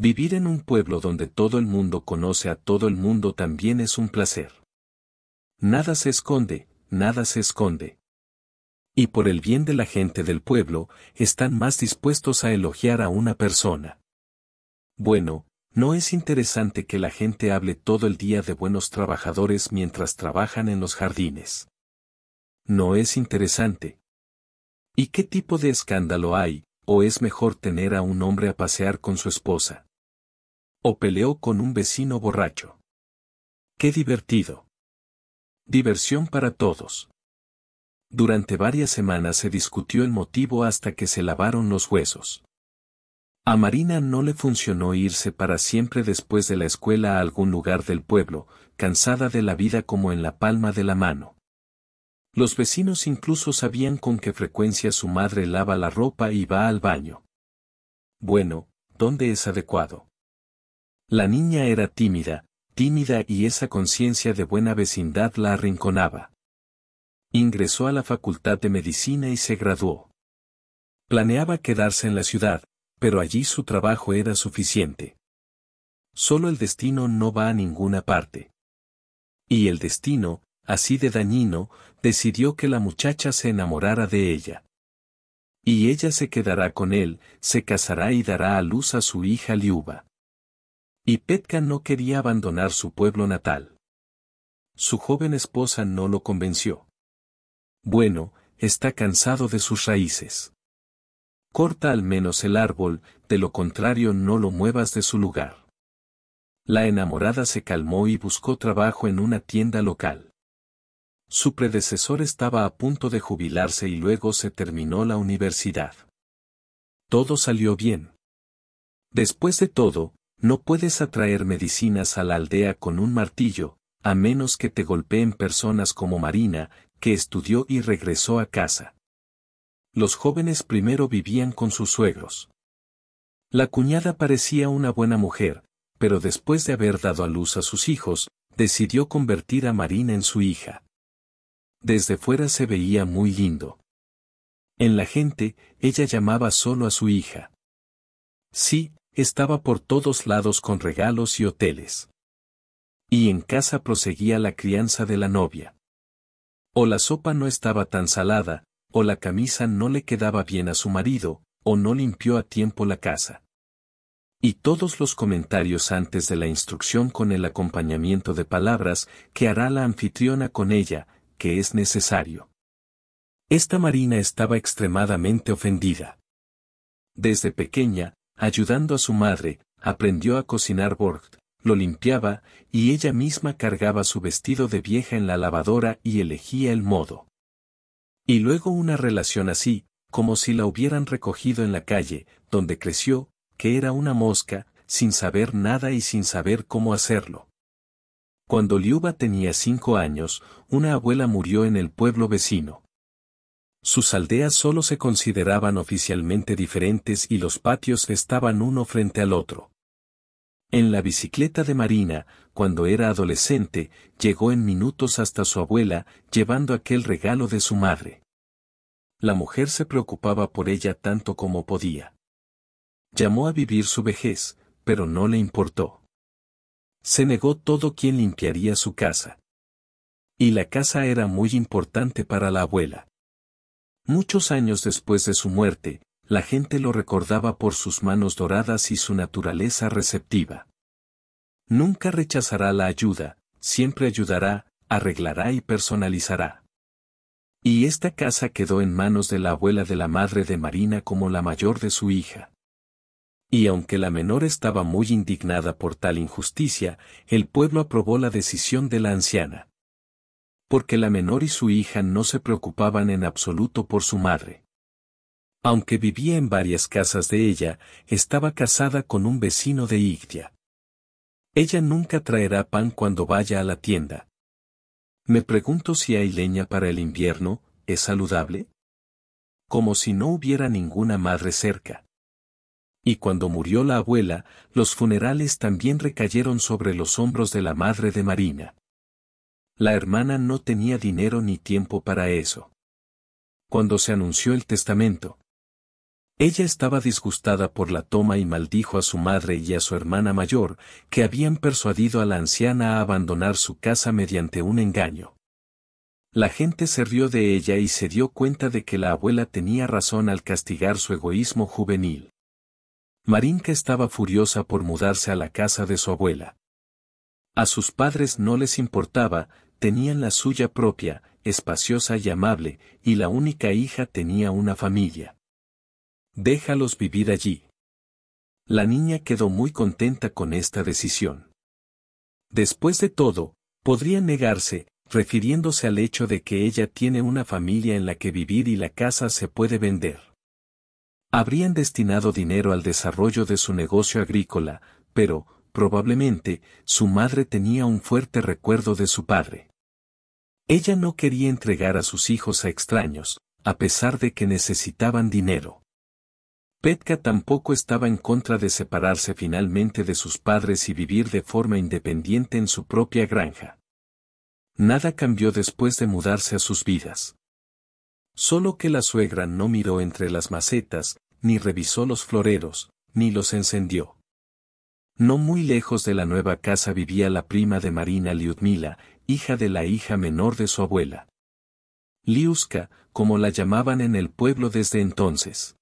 Vivir en un pueblo donde todo el mundo conoce a todo el mundo también es un placer. Nada se esconde, nada se esconde. Y por el bien de la gente del pueblo, están más dispuestos a elogiar a una persona. Bueno, ¿no es interesante que la gente hable todo el día de buenos trabajadores mientras trabajan en los jardines? ¿No es interesante? ¿Y qué tipo de escándalo hay, o es mejor tener a un hombre a pasear con su esposa? O peleó con un vecino borracho. ¡Qué divertido! Diversión para todos. Durante varias semanas se discutió el motivo hasta que se lavaron los huesos. A Marina no le funcionó irse para siempre después de la escuela a algún lugar del pueblo, cansada de la vida como en la palma de la mano. Los vecinos incluso sabían con qué frecuencia su madre lava la ropa y va al baño. Bueno, ¿dónde es adecuado? La niña era tímida, tímida y esa conciencia de buena vecindad la arrinconaba. Ingresó a la Facultad de Medicina y se graduó. Planeaba quedarse en la ciudad, pero allí su trabajo era suficiente. Solo el destino no va a ninguna parte. Y el destino, así de dañino, decidió que la muchacha se enamorara de ella. Y ella se quedará con él, se casará y dará a luz a su hija Liuba. Y Petka no quería abandonar su pueblo natal. Su joven esposa no lo convenció. Bueno, está cansado de sus raíces. Corta al menos el árbol, de lo contrario no lo muevas de su lugar. La enamorada se calmó y buscó trabajo en una tienda local. Su predecesor estaba a punto de jubilarse y luego se terminó la universidad. Todo salió bien. Después de todo, no puedes atraer medicinas a la aldea con un martillo, a menos que te golpeen personas como Marina, que estudió y regresó a casa. Los jóvenes primero vivían con sus suegros. La cuñada parecía una buena mujer, pero después de haber dado a luz a sus hijos, decidió convertir a Marina en su hija. Desde fuera se veía muy lindo. En la gente, ella llamaba solo a su hija. Sí, estaba por todos lados con regalos y hoteles. Y en casa proseguía la crianza de la novia. O la sopa no estaba tan salada, o la camisa no le quedaba bien a su marido, o no limpió a tiempo la casa. Y todos los comentarios antes de la instrucción con el acompañamiento de palabras que hará la anfitriona con ella, que es necesario. Esta Marina estaba extremadamente ofendida. Desde pequeña, Ayudando a su madre, aprendió a cocinar Borgt, lo limpiaba, y ella misma cargaba su vestido de vieja en la lavadora y elegía el modo. Y luego una relación así, como si la hubieran recogido en la calle, donde creció, que era una mosca, sin saber nada y sin saber cómo hacerlo. Cuando Liuba tenía cinco años, una abuela murió en el pueblo vecino. Sus aldeas solo se consideraban oficialmente diferentes y los patios estaban uno frente al otro. En la bicicleta de Marina, cuando era adolescente, llegó en minutos hasta su abuela, llevando aquel regalo de su madre. La mujer se preocupaba por ella tanto como podía. Llamó a vivir su vejez, pero no le importó. Se negó todo quien limpiaría su casa. Y la casa era muy importante para la abuela. Muchos años después de su muerte, la gente lo recordaba por sus manos doradas y su naturaleza receptiva. Nunca rechazará la ayuda, siempre ayudará, arreglará y personalizará. Y esta casa quedó en manos de la abuela de la madre de Marina como la mayor de su hija. Y aunque la menor estaba muy indignada por tal injusticia, el pueblo aprobó la decisión de la anciana porque la menor y su hija no se preocupaban en absoluto por su madre. Aunque vivía en varias casas de ella, estaba casada con un vecino de Igtia. Ella nunca traerá pan cuando vaya a la tienda. Me pregunto si hay leña para el invierno, ¿es saludable? Como si no hubiera ninguna madre cerca. Y cuando murió la abuela, los funerales también recayeron sobre los hombros de la madre de Marina. La hermana no tenía dinero ni tiempo para eso. Cuando se anunció el testamento. Ella estaba disgustada por la toma y maldijo a su madre y a su hermana mayor, que habían persuadido a la anciana a abandonar su casa mediante un engaño. La gente se rió de ella y se dio cuenta de que la abuela tenía razón al castigar su egoísmo juvenil. Marinka estaba furiosa por mudarse a la casa de su abuela. A sus padres no les importaba, tenían la suya propia, espaciosa y amable, y la única hija tenía una familia. Déjalos vivir allí. La niña quedó muy contenta con esta decisión. Después de todo, podría negarse, refiriéndose al hecho de que ella tiene una familia en la que vivir y la casa se puede vender. Habrían destinado dinero al desarrollo de su negocio agrícola, pero, probablemente, su madre tenía un fuerte recuerdo de su padre. Ella no quería entregar a sus hijos a extraños, a pesar de que necesitaban dinero. Petka tampoco estaba en contra de separarse finalmente de sus padres y vivir de forma independiente en su propia granja. Nada cambió después de mudarse a sus vidas. Solo que la suegra no miró entre las macetas, ni revisó los floreros, ni los encendió. No muy lejos de la nueva casa vivía la prima de Marina Liudmila, hija de la hija menor de su abuela. Liuska, como la llamaban en el pueblo desde entonces.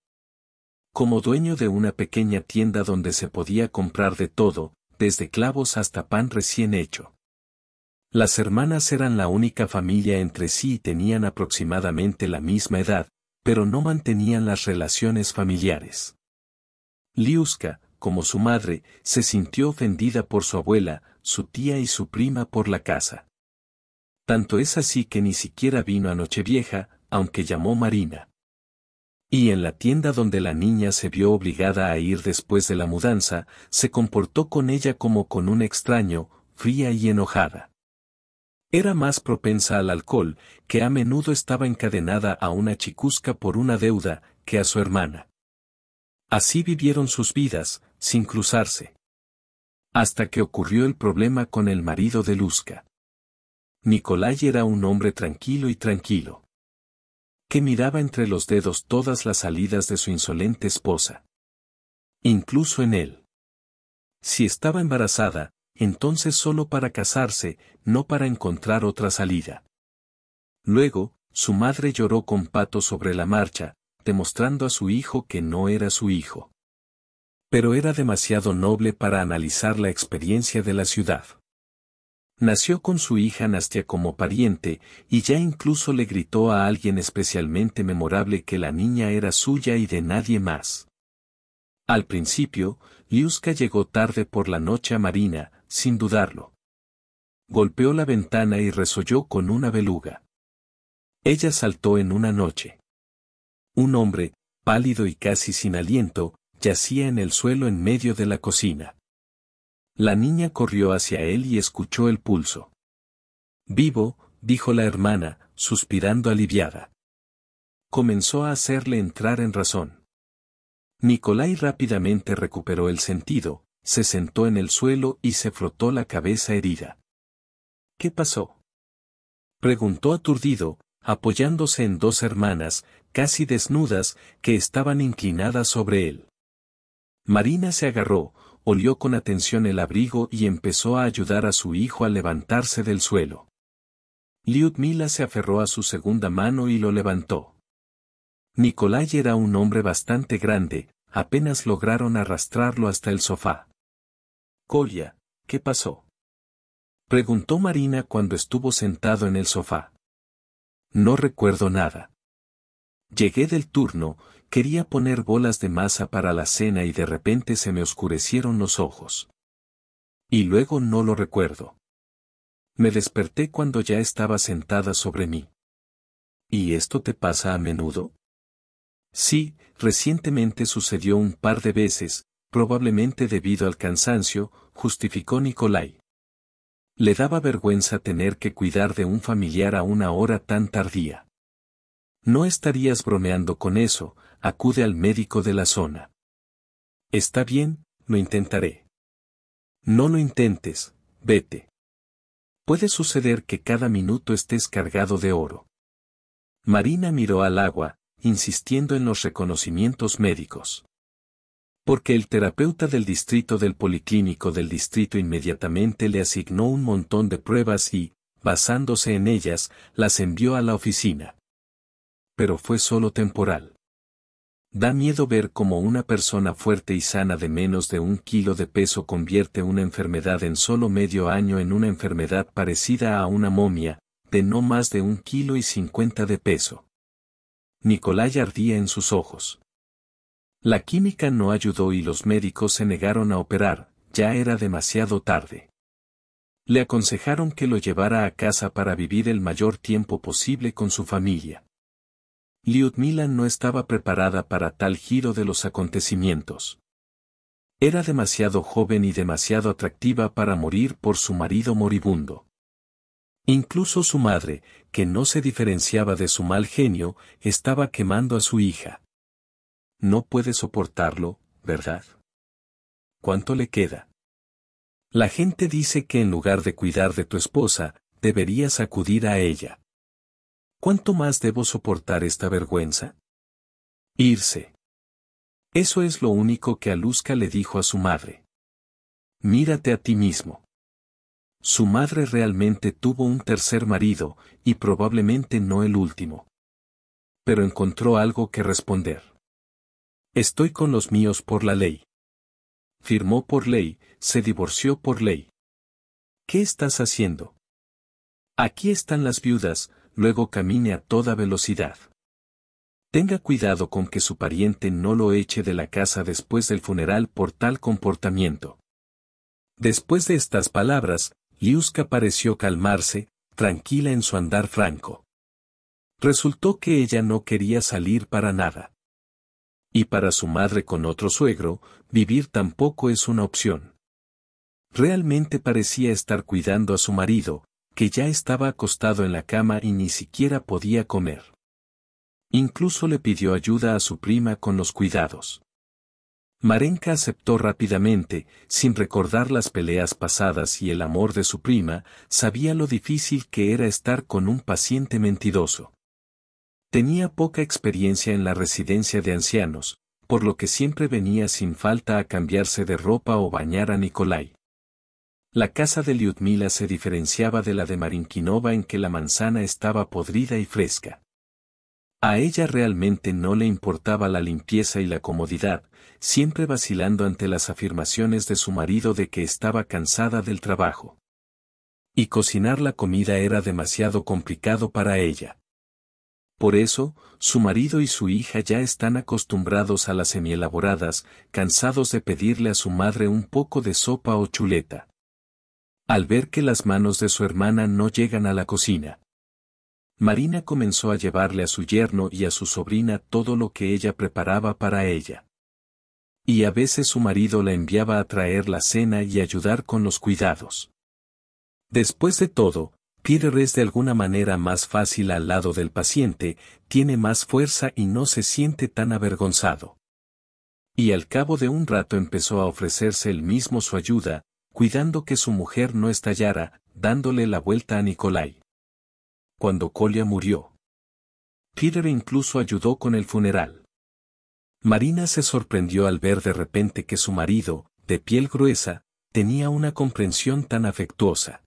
Como dueño de una pequeña tienda donde se podía comprar de todo, desde clavos hasta pan recién hecho. Las hermanas eran la única familia entre sí y tenían aproximadamente la misma edad, pero no mantenían las relaciones familiares. Liuska, como su madre, se sintió ofendida por su abuela, su tía y su prima por la casa. Tanto es así que ni siquiera vino a Nochevieja, aunque llamó Marina. Y en la tienda donde la niña se vio obligada a ir después de la mudanza, se comportó con ella como con un extraño, fría y enojada. Era más propensa al alcohol, que a menudo estaba encadenada a una chicusca por una deuda, que a su hermana. Así vivieron sus vidas, sin cruzarse. Hasta que ocurrió el problema con el marido de Luzca. Nicolai era un hombre tranquilo y tranquilo que miraba entre los dedos todas las salidas de su insolente esposa. Incluso en él. Si estaba embarazada, entonces solo para casarse, no para encontrar otra salida. Luego, su madre lloró con pato sobre la marcha, demostrando a su hijo que no era su hijo. Pero era demasiado noble para analizar la experiencia de la ciudad. Nació con su hija Nastia como pariente, y ya incluso le gritó a alguien especialmente memorable que la niña era suya y de nadie más. Al principio, Liuska llegó tarde por la noche a Marina, sin dudarlo. Golpeó la ventana y resolló con una beluga. Ella saltó en una noche. Un hombre, pálido y casi sin aliento, yacía en el suelo en medio de la cocina. La niña corrió hacia él y escuchó el pulso. Vivo, dijo la hermana, suspirando aliviada. Comenzó a hacerle entrar en razón. Nicolai rápidamente recuperó el sentido, se sentó en el suelo y se frotó la cabeza herida. ¿Qué pasó? Preguntó aturdido, apoyándose en dos hermanas, casi desnudas, que estaban inclinadas sobre él. Marina se agarró, olió con atención el abrigo y empezó a ayudar a su hijo a levantarse del suelo. Liudmila se aferró a su segunda mano y lo levantó. Nicolai era un hombre bastante grande, apenas lograron arrastrarlo hasta el sofá. Colia, ¿qué pasó? Preguntó Marina cuando estuvo sentado en el sofá. No recuerdo nada. Llegué del turno, quería poner bolas de masa para la cena y de repente se me oscurecieron los ojos. Y luego no lo recuerdo. Me desperté cuando ya estaba sentada sobre mí. ¿Y esto te pasa a menudo? Sí, recientemente sucedió un par de veces, probablemente debido al cansancio, justificó Nicolai. Le daba vergüenza tener que cuidar de un familiar a una hora tan tardía. No estarías bromeando con eso, acude al médico de la zona. Está bien, lo intentaré. No lo intentes, vete. Puede suceder que cada minuto estés cargado de oro. Marina miró al agua, insistiendo en los reconocimientos médicos. Porque el terapeuta del distrito del policlínico del distrito inmediatamente le asignó un montón de pruebas y, basándose en ellas, las envió a la oficina. Pero fue solo temporal. Da miedo ver cómo una persona fuerte y sana de menos de un kilo de peso convierte una enfermedad en solo medio año en una enfermedad parecida a una momia, de no más de un kilo y cincuenta de peso. Nicolai ardía en sus ojos. La química no ayudó y los médicos se negaron a operar, ya era demasiado tarde. Le aconsejaron que lo llevara a casa para vivir el mayor tiempo posible con su familia. Lyudmila no estaba preparada para tal giro de los acontecimientos. Era demasiado joven y demasiado atractiva para morir por su marido moribundo. Incluso su madre, que no se diferenciaba de su mal genio, estaba quemando a su hija. No puede soportarlo, ¿verdad? ¿Cuánto le queda? La gente dice que en lugar de cuidar de tu esposa, deberías acudir a ella. ¿Cuánto más debo soportar esta vergüenza? Irse. Eso es lo único que Aluska le dijo a su madre. Mírate a ti mismo. Su madre realmente tuvo un tercer marido, y probablemente no el último. Pero encontró algo que responder. Estoy con los míos por la ley. Firmó por ley, se divorció por ley. ¿Qué estás haciendo? Aquí están las viudas, luego camine a toda velocidad. Tenga cuidado con que su pariente no lo eche de la casa después del funeral por tal comportamiento. Después de estas palabras, Liuska pareció calmarse, tranquila en su andar franco. Resultó que ella no quería salir para nada. Y para su madre con otro suegro, vivir tampoco es una opción. Realmente parecía estar cuidando a su marido, que ya estaba acostado en la cama y ni siquiera podía comer. Incluso le pidió ayuda a su prima con los cuidados. Marenka aceptó rápidamente, sin recordar las peleas pasadas y el amor de su prima, sabía lo difícil que era estar con un paciente mentiroso. Tenía poca experiencia en la residencia de ancianos, por lo que siempre venía sin falta a cambiarse de ropa o bañar a Nikolai. La casa de Lyudmila se diferenciaba de la de Marinkinova en que la manzana estaba podrida y fresca. A ella realmente no le importaba la limpieza y la comodidad, siempre vacilando ante las afirmaciones de su marido de que estaba cansada del trabajo. Y cocinar la comida era demasiado complicado para ella. Por eso, su marido y su hija ya están acostumbrados a las semielaboradas, cansados de pedirle a su madre un poco de sopa o chuleta al ver que las manos de su hermana no llegan a la cocina. Marina comenzó a llevarle a su yerno y a su sobrina todo lo que ella preparaba para ella. Y a veces su marido la enviaba a traer la cena y ayudar con los cuidados. Después de todo, Peter es de alguna manera más fácil al lado del paciente, tiene más fuerza y no se siente tan avergonzado. Y al cabo de un rato empezó a ofrecerse él mismo su ayuda, cuidando que su mujer no estallara, dándole la vuelta a Nikolai. Cuando Kolia murió, Peter incluso ayudó con el funeral. Marina se sorprendió al ver de repente que su marido, de piel gruesa, tenía una comprensión tan afectuosa.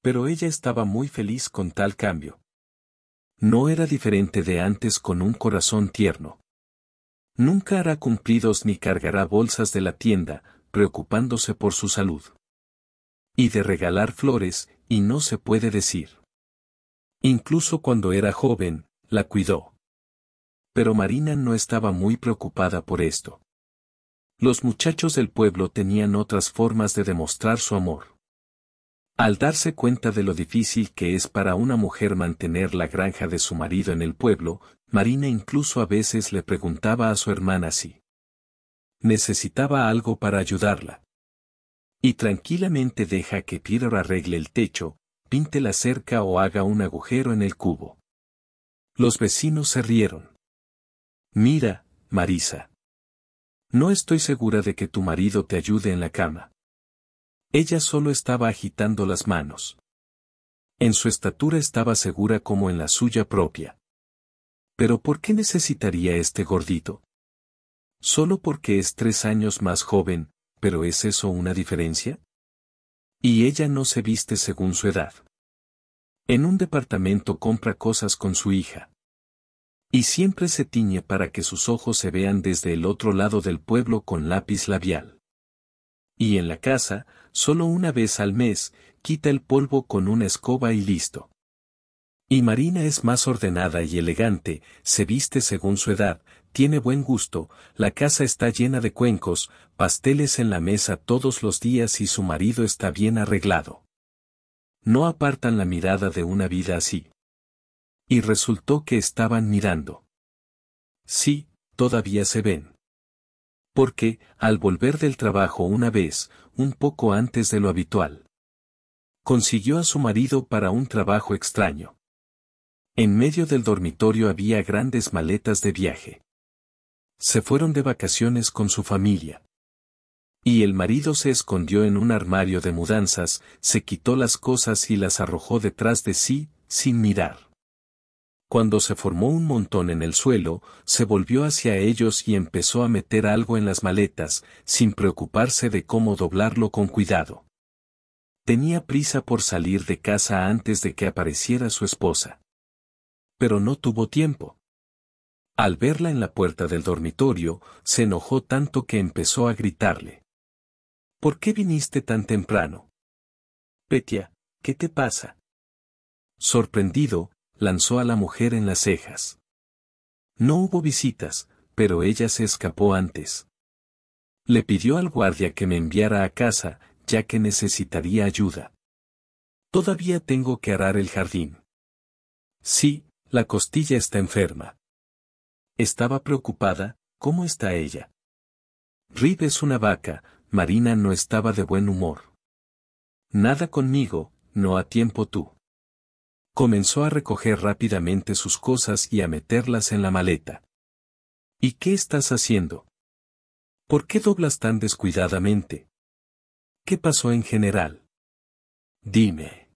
Pero ella estaba muy feliz con tal cambio. No era diferente de antes con un corazón tierno. Nunca hará cumplidos ni cargará bolsas de la tienda, preocupándose por su salud. Y de regalar flores, y no se puede decir. Incluso cuando era joven, la cuidó. Pero Marina no estaba muy preocupada por esto. Los muchachos del pueblo tenían otras formas de demostrar su amor. Al darse cuenta de lo difícil que es para una mujer mantener la granja de su marido en el pueblo, Marina incluso a veces le preguntaba a su hermana si necesitaba algo para ayudarla. Y tranquilamente deja que Peter arregle el techo, pinte la cerca o haga un agujero en el cubo. Los vecinos se rieron. Mira, Marisa. No estoy segura de que tu marido te ayude en la cama. Ella solo estaba agitando las manos. En su estatura estaba segura como en la suya propia. ¿Pero por qué necesitaría este gordito? Solo porque es tres años más joven, pero ¿es eso una diferencia? Y ella no se viste según su edad. En un departamento compra cosas con su hija. Y siempre se tiñe para que sus ojos se vean desde el otro lado del pueblo con lápiz labial. Y en la casa, solo una vez al mes, quita el polvo con una escoba y listo. Y Marina es más ordenada y elegante, se viste según su edad, tiene buen gusto, la casa está llena de cuencos, pasteles en la mesa todos los días y su marido está bien arreglado. No apartan la mirada de una vida así. Y resultó que estaban mirando. Sí, todavía se ven. Porque, al volver del trabajo una vez, un poco antes de lo habitual, consiguió a su marido para un trabajo extraño. En medio del dormitorio había grandes maletas de viaje. Se fueron de vacaciones con su familia. Y el marido se escondió en un armario de mudanzas, se quitó las cosas y las arrojó detrás de sí, sin mirar. Cuando se formó un montón en el suelo, se volvió hacia ellos y empezó a meter algo en las maletas, sin preocuparse de cómo doblarlo con cuidado. Tenía prisa por salir de casa antes de que apareciera su esposa. Pero no tuvo tiempo. Al verla en la puerta del dormitorio, se enojó tanto que empezó a gritarle. ¿Por qué viniste tan temprano? Petia, ¿qué te pasa? Sorprendido, lanzó a la mujer en las cejas. No hubo visitas, pero ella se escapó antes. Le pidió al guardia que me enviara a casa, ya que necesitaría ayuda. Todavía tengo que arar el jardín. Sí, la costilla está enferma. Estaba preocupada, ¿cómo está ella? Rib es una vaca, Marina no estaba de buen humor. Nada conmigo, no a tiempo tú. Comenzó a recoger rápidamente sus cosas y a meterlas en la maleta. ¿Y qué estás haciendo? ¿Por qué doblas tan descuidadamente? ¿Qué pasó en general? Dime.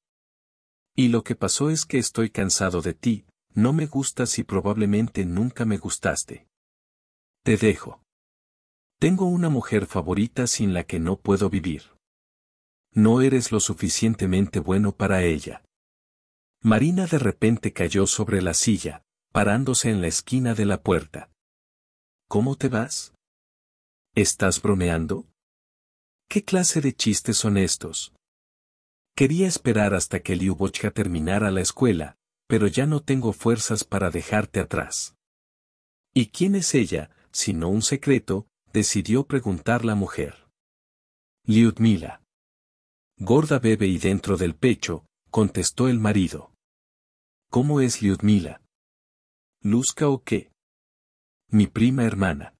Y lo que pasó es que estoy cansado de ti, no me gustas y probablemente nunca me gustaste. Te dejo. Tengo una mujer favorita sin la que no puedo vivir. No eres lo suficientemente bueno para ella. Marina de repente cayó sobre la silla, parándose en la esquina de la puerta. ¿Cómo te vas? ¿Estás bromeando? ¿Qué clase de chistes son estos? Quería esperar hasta que Liubochka terminara la escuela, pero ya no tengo fuerzas para dejarte atrás. ¿Y quién es ella, si no un secreto? decidió preguntar la mujer. Liudmila. Gorda bebe y dentro del pecho, contestó el marido. ¿Cómo es Liudmila? ¿Luzca o qué? Mi prima hermana.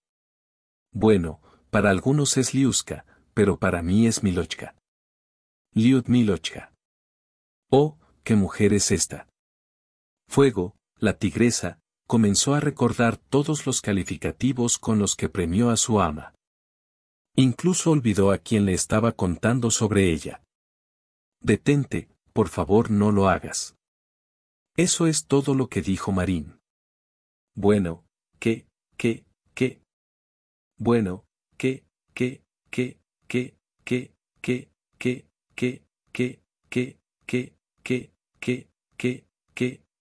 Bueno, para algunos es Liuska, pero para mí es Milochka. Liudmilochka. Oh, qué mujer es esta. Fuego, la tigresa, comenzó a recordar todos los calificativos con los que premió a su ama. Incluso olvidó a quien le estaba contando sobre ella. Detente, por favor no lo hagas. Eso es todo lo que dijo Marín. Bueno, ¿qué, qué, qué? Bueno, ¿qué, qué, qué, qué, qué, qué, qué, qué, qué, qué, qué, qué, qué, qué, qué,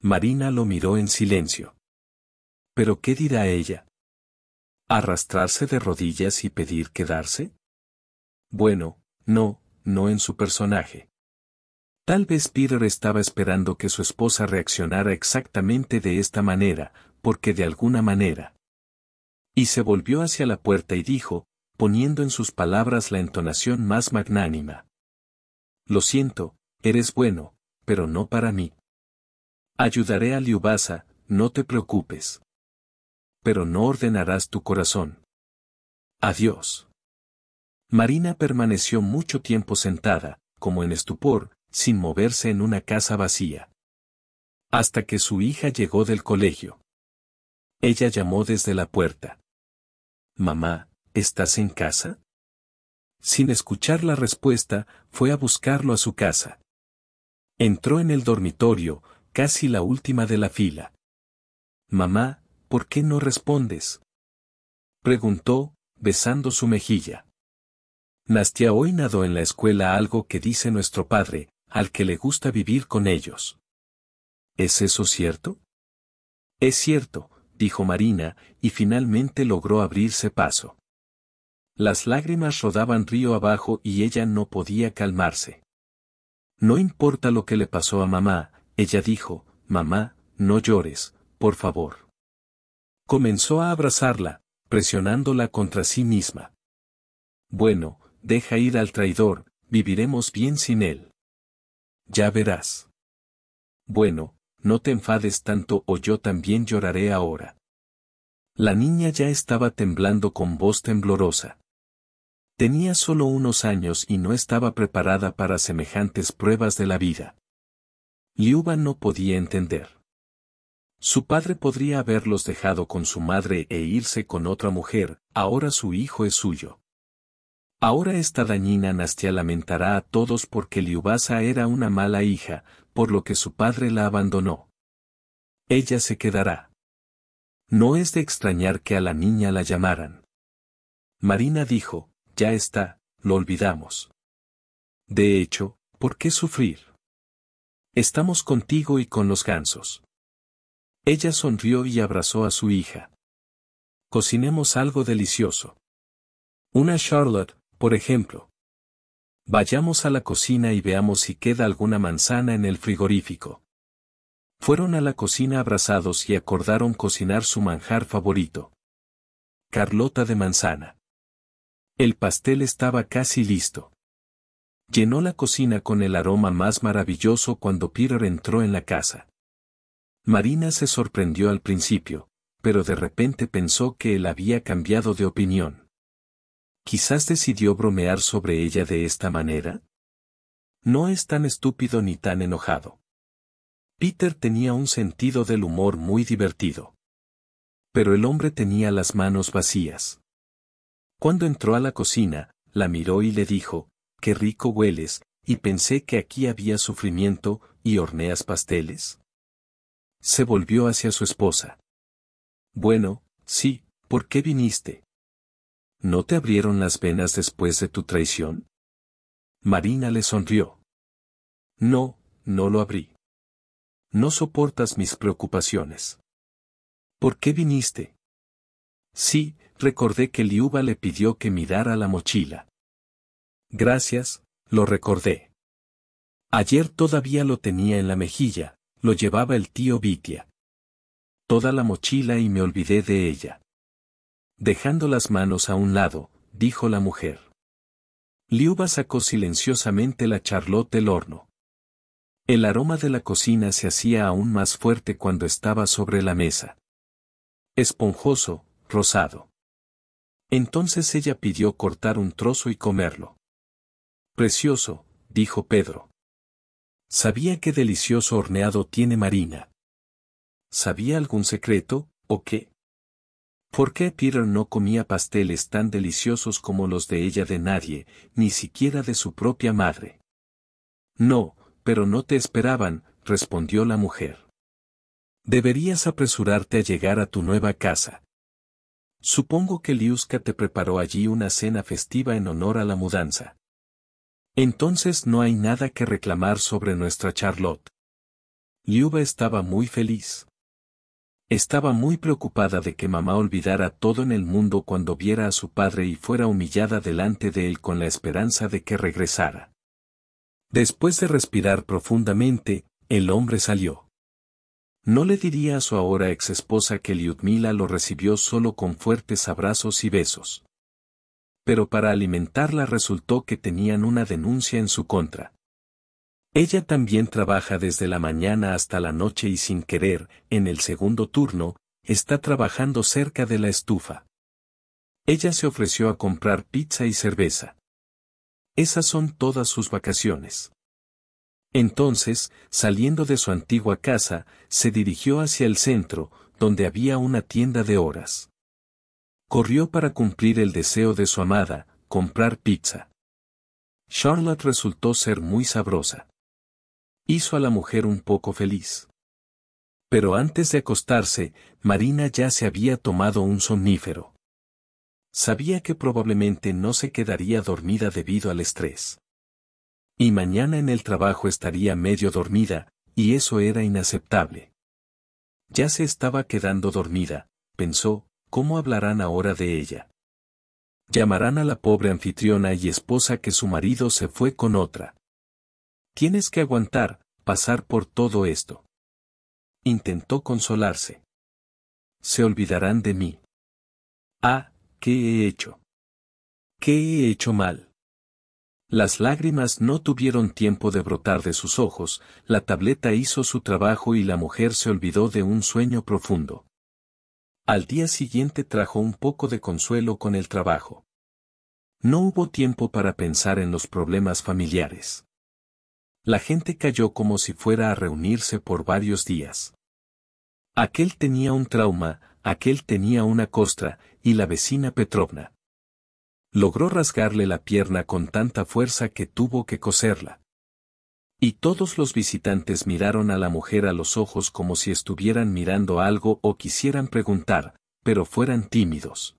Marina lo miró en silencio. ¿Pero qué dirá ella? ¿Arrastrarse de rodillas y pedir quedarse? Bueno, no, no en su personaje. Tal vez Peter estaba esperando que su esposa reaccionara exactamente de esta manera, porque de alguna manera. Y se volvió hacia la puerta y dijo, poniendo en sus palabras la entonación más magnánima. Lo siento, eres bueno, pero no para mí. Ayudaré a Liubasa, no te preocupes. Pero no ordenarás tu corazón. Adiós. Marina permaneció mucho tiempo sentada, como en estupor, sin moverse en una casa vacía. Hasta que su hija llegó del colegio. Ella llamó desde la puerta. Mamá, ¿estás en casa? Sin escuchar la respuesta, fue a buscarlo a su casa. Entró en el dormitorio, casi la última de la fila. Mamá, ¿por qué no respondes? Preguntó, besando su mejilla. Nastia hoy nadó en la escuela algo que dice nuestro padre, al que le gusta vivir con ellos. ¿Es eso cierto? Es cierto, dijo Marina, y finalmente logró abrirse paso. Las lágrimas rodaban río abajo y ella no podía calmarse. No importa lo que le pasó a mamá, ella dijo, mamá, no llores, por favor. Comenzó a abrazarla, presionándola contra sí misma. Bueno, deja ir al traidor, viviremos bien sin él. Ya verás. Bueno, no te enfades tanto o yo también lloraré ahora. La niña ya estaba temblando con voz temblorosa. Tenía solo unos años y no estaba preparada para semejantes pruebas de la vida. Liuba no podía entender. Su padre podría haberlos dejado con su madre e irse con otra mujer, ahora su hijo es suyo. Ahora esta dañina Nastia lamentará a todos porque Liubasa era una mala hija, por lo que su padre la abandonó. Ella se quedará. No es de extrañar que a la niña la llamaran. Marina dijo, ya está, lo olvidamos. De hecho, ¿por qué sufrir? Estamos contigo y con los gansos. Ella sonrió y abrazó a su hija. Cocinemos algo delicioso. Una Charlotte, por ejemplo. Vayamos a la cocina y veamos si queda alguna manzana en el frigorífico. Fueron a la cocina abrazados y acordaron cocinar su manjar favorito. Carlota de manzana. El pastel estaba casi listo. Llenó la cocina con el aroma más maravilloso cuando Peter entró en la casa. Marina se sorprendió al principio, pero de repente pensó que él había cambiado de opinión. Quizás decidió bromear sobre ella de esta manera. No es tan estúpido ni tan enojado. Peter tenía un sentido del humor muy divertido. Pero el hombre tenía las manos vacías. Cuando entró a la cocina, la miró y le dijo, qué rico hueles, y pensé que aquí había sufrimiento, y horneas pasteles. Se volvió hacia su esposa. Bueno, sí, ¿por qué viniste? ¿No te abrieron las venas después de tu traición? Marina le sonrió. No, no lo abrí. No soportas mis preocupaciones. ¿Por qué viniste? Sí, recordé que Liuba le pidió que mirara la mochila. Gracias, lo recordé. Ayer todavía lo tenía en la mejilla, lo llevaba el tío Vitia. Toda la mochila y me olvidé de ella. Dejando las manos a un lado, dijo la mujer. Liuba sacó silenciosamente la charlotte del horno. El aroma de la cocina se hacía aún más fuerte cuando estaba sobre la mesa. Esponjoso, rosado. Entonces ella pidió cortar un trozo y comerlo. Precioso, dijo Pedro. Sabía qué delicioso horneado tiene Marina. ¿Sabía algún secreto, o qué? ¿Por qué Peter no comía pasteles tan deliciosos como los de ella de nadie, ni siquiera de su propia madre? No, pero no te esperaban, respondió la mujer. Deberías apresurarte a llegar a tu nueva casa. Supongo que Liuska te preparó allí una cena festiva en honor a la mudanza. Entonces no hay nada que reclamar sobre nuestra Charlotte. Liuba estaba muy feliz. Estaba muy preocupada de que mamá olvidara todo en el mundo cuando viera a su padre y fuera humillada delante de él con la esperanza de que regresara. Después de respirar profundamente, el hombre salió. No le diría a su ahora ex esposa que Liudmila lo recibió solo con fuertes abrazos y besos. Pero para alimentarla resultó que tenían una denuncia en su contra. Ella también trabaja desde la mañana hasta la noche y sin querer, en el segundo turno, está trabajando cerca de la estufa. Ella se ofreció a comprar pizza y cerveza. Esas son todas sus vacaciones. Entonces, saliendo de su antigua casa, se dirigió hacia el centro, donde había una tienda de horas. Corrió para cumplir el deseo de su amada, comprar pizza. Charlotte resultó ser muy sabrosa. Hizo a la mujer un poco feliz. Pero antes de acostarse, Marina ya se había tomado un somnífero. Sabía que probablemente no se quedaría dormida debido al estrés. Y mañana en el trabajo estaría medio dormida, y eso era inaceptable. Ya se estaba quedando dormida, pensó, ¿cómo hablarán ahora de ella? Llamarán a la pobre anfitriona y esposa que su marido se fue con otra. Tienes que aguantar, pasar por todo esto. Intentó consolarse. Se olvidarán de mí. Ah, ¿qué he hecho? ¿Qué he hecho mal? Las lágrimas no tuvieron tiempo de brotar de sus ojos, la tableta hizo su trabajo y la mujer se olvidó de un sueño profundo. Al día siguiente trajo un poco de consuelo con el trabajo. No hubo tiempo para pensar en los problemas familiares. La gente cayó como si fuera a reunirse por varios días. Aquel tenía un trauma, aquel tenía una costra, y la vecina Petrovna logró rasgarle la pierna con tanta fuerza que tuvo que coserla. Y todos los visitantes miraron a la mujer a los ojos como si estuvieran mirando algo o quisieran preguntar, pero fueran tímidos.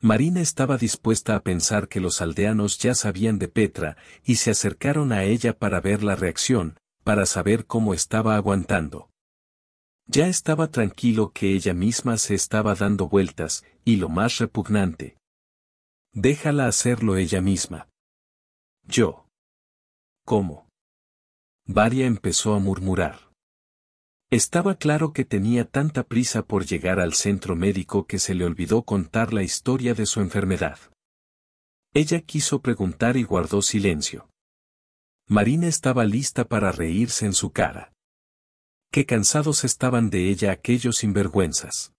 Marina estaba dispuesta a pensar que los aldeanos ya sabían de Petra, y se acercaron a ella para ver la reacción, para saber cómo estaba aguantando. Ya estaba tranquilo que ella misma se estaba dando vueltas, y lo más repugnante, Déjala hacerlo ella misma. Yo. ¿Cómo? Varia empezó a murmurar. Estaba claro que tenía tanta prisa por llegar al centro médico que se le olvidó contar la historia de su enfermedad. Ella quiso preguntar y guardó silencio. Marina estaba lista para reírse en su cara. Qué cansados estaban de ella aquellos sinvergüenzas.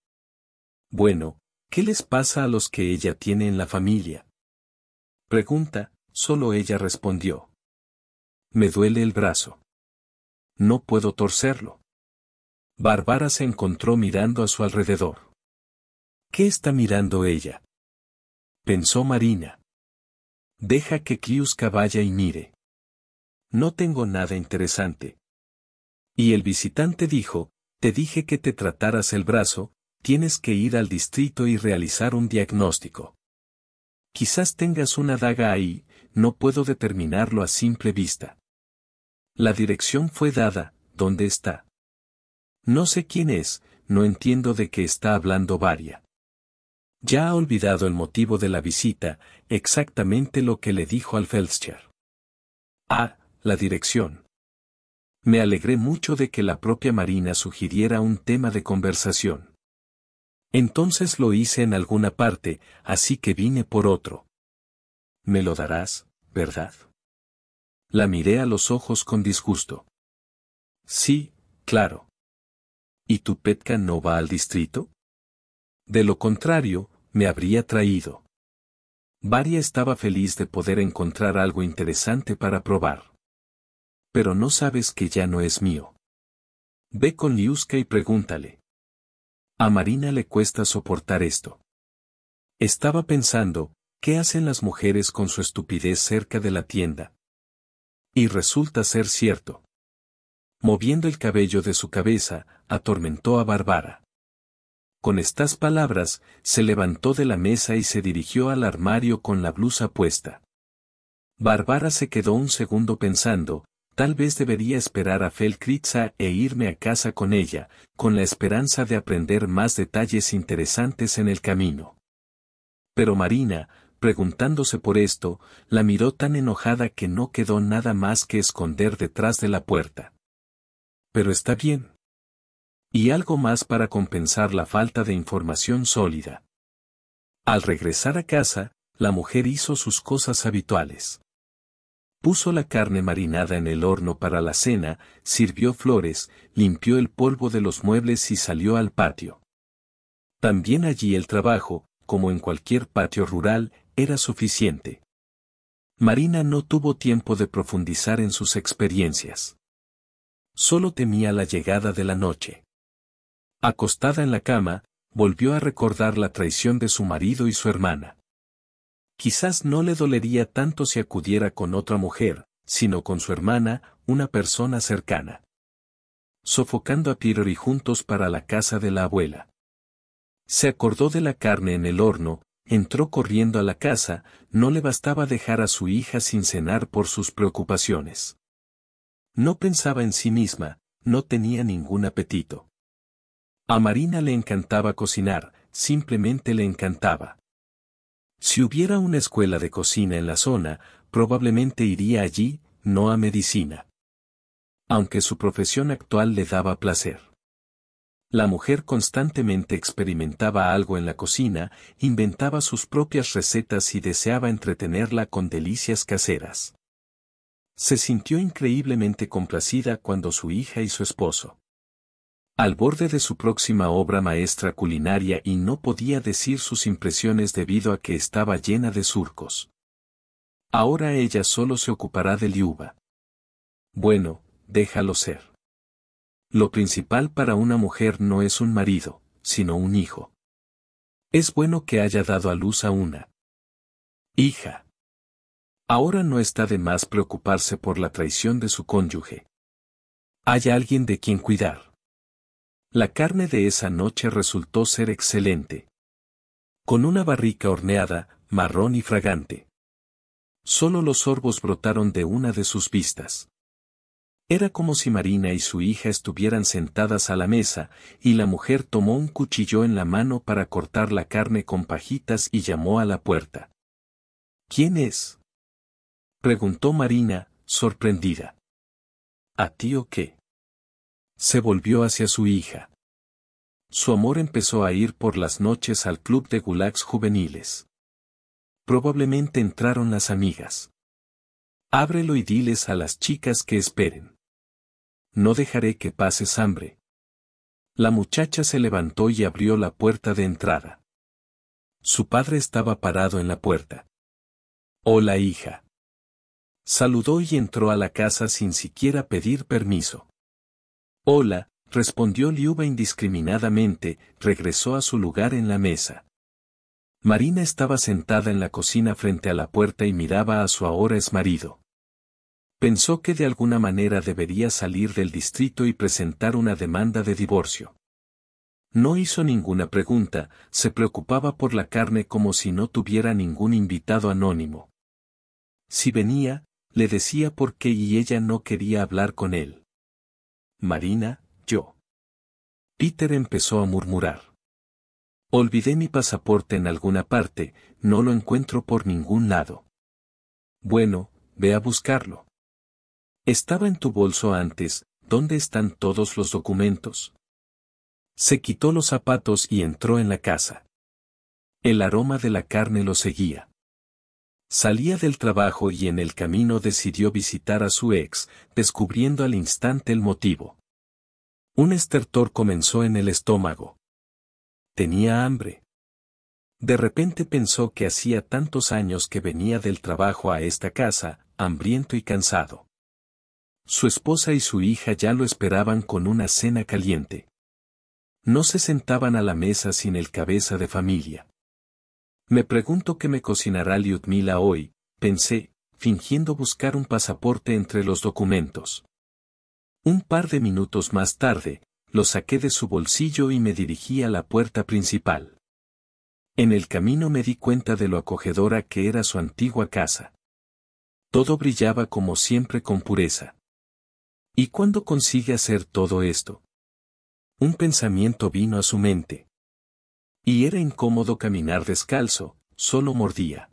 Bueno, ¿Qué les pasa a los que ella tiene en la familia? Pregunta, solo ella respondió. Me duele el brazo. No puedo torcerlo. Bárbara se encontró mirando a su alrededor. ¿Qué está mirando ella? Pensó Marina. Deja que Kliuska vaya y mire. No tengo nada interesante. Y el visitante dijo, te dije que te trataras el brazo, tienes que ir al distrito y realizar un diagnóstico. Quizás tengas una daga ahí, no puedo determinarlo a simple vista. La dirección fue dada, ¿dónde está? No sé quién es, no entiendo de qué está hablando Varia. Ya ha olvidado el motivo de la visita, exactamente lo que le dijo al Feldscher. Ah, la dirección. Me alegré mucho de que la propia Marina sugiriera un tema de conversación. Entonces lo hice en alguna parte, así que vine por otro. Me lo darás, ¿verdad? La miré a los ojos con disgusto. Sí, claro. ¿Y tu Petka no va al distrito? De lo contrario, me habría traído. Varia estaba feliz de poder encontrar algo interesante para probar. Pero no sabes que ya no es mío. Ve con Liuska y pregúntale. A Marina le cuesta soportar esto. Estaba pensando, ¿qué hacen las mujeres con su estupidez cerca de la tienda? Y resulta ser cierto. Moviendo el cabello de su cabeza, atormentó a Bárbara. Con estas palabras, se levantó de la mesa y se dirigió al armario con la blusa puesta. Bárbara se quedó un segundo pensando, Tal vez debería esperar a Felkritza e irme a casa con ella, con la esperanza de aprender más detalles interesantes en el camino. Pero Marina, preguntándose por esto, la miró tan enojada que no quedó nada más que esconder detrás de la puerta. Pero está bien. Y algo más para compensar la falta de información sólida. Al regresar a casa, la mujer hizo sus cosas habituales. Puso la carne marinada en el horno para la cena, sirvió flores, limpió el polvo de los muebles y salió al patio. También allí el trabajo, como en cualquier patio rural, era suficiente. Marina no tuvo tiempo de profundizar en sus experiencias. Solo temía la llegada de la noche. Acostada en la cama, volvió a recordar la traición de su marido y su hermana. Quizás no le dolería tanto si acudiera con otra mujer, sino con su hermana, una persona cercana. Sofocando a y juntos para la casa de la abuela. Se acordó de la carne en el horno, entró corriendo a la casa, no le bastaba dejar a su hija sin cenar por sus preocupaciones. No pensaba en sí misma, no tenía ningún apetito. A Marina le encantaba cocinar, simplemente le encantaba. Si hubiera una escuela de cocina en la zona, probablemente iría allí, no a medicina. Aunque su profesión actual le daba placer. La mujer constantemente experimentaba algo en la cocina, inventaba sus propias recetas y deseaba entretenerla con delicias caseras. Se sintió increíblemente complacida cuando su hija y su esposo al borde de su próxima obra maestra culinaria y no podía decir sus impresiones debido a que estaba llena de surcos. Ahora ella solo se ocupará de Liuba. Bueno, déjalo ser. Lo principal para una mujer no es un marido, sino un hijo. Es bueno que haya dado a luz a una hija. Ahora no está de más preocuparse por la traición de su cónyuge. Hay alguien de quien cuidar. La carne de esa noche resultó ser excelente. Con una barrica horneada, marrón y fragante. Solo los sorbos brotaron de una de sus vistas. Era como si Marina y su hija estuvieran sentadas a la mesa, y la mujer tomó un cuchillo en la mano para cortar la carne con pajitas y llamó a la puerta. ¿Quién es? preguntó Marina, sorprendida. ¿A ti o qué? se volvió hacia su hija. Su amor empezó a ir por las noches al club de gulags juveniles. Probablemente entraron las amigas. Ábrelo y diles a las chicas que esperen. No dejaré que pases hambre. La muchacha se levantó y abrió la puerta de entrada. Su padre estaba parado en la puerta. Hola hija. Saludó y entró a la casa sin siquiera pedir permiso. Hola, respondió Liuba indiscriminadamente, regresó a su lugar en la mesa. Marina estaba sentada en la cocina frente a la puerta y miraba a su ahora exmarido. Pensó que de alguna manera debería salir del distrito y presentar una demanda de divorcio. No hizo ninguna pregunta, se preocupaba por la carne como si no tuviera ningún invitado anónimo. Si venía, le decía por qué y ella no quería hablar con él. Marina, yo. Peter empezó a murmurar. Olvidé mi pasaporte en alguna parte, no lo encuentro por ningún lado. Bueno, ve a buscarlo. Estaba en tu bolso antes, ¿dónde están todos los documentos? Se quitó los zapatos y entró en la casa. El aroma de la carne lo seguía. Salía del trabajo y en el camino decidió visitar a su ex, descubriendo al instante el motivo. Un estertor comenzó en el estómago. Tenía hambre. De repente pensó que hacía tantos años que venía del trabajo a esta casa, hambriento y cansado. Su esposa y su hija ya lo esperaban con una cena caliente. No se sentaban a la mesa sin el cabeza de familia. Me pregunto qué me cocinará Liudmila hoy, pensé, fingiendo buscar un pasaporte entre los documentos. Un par de minutos más tarde, lo saqué de su bolsillo y me dirigí a la puerta principal. En el camino me di cuenta de lo acogedora que era su antigua casa. Todo brillaba como siempre con pureza. ¿Y cuándo consigue hacer todo esto? Un pensamiento vino a su mente. Y era incómodo caminar descalzo, solo mordía.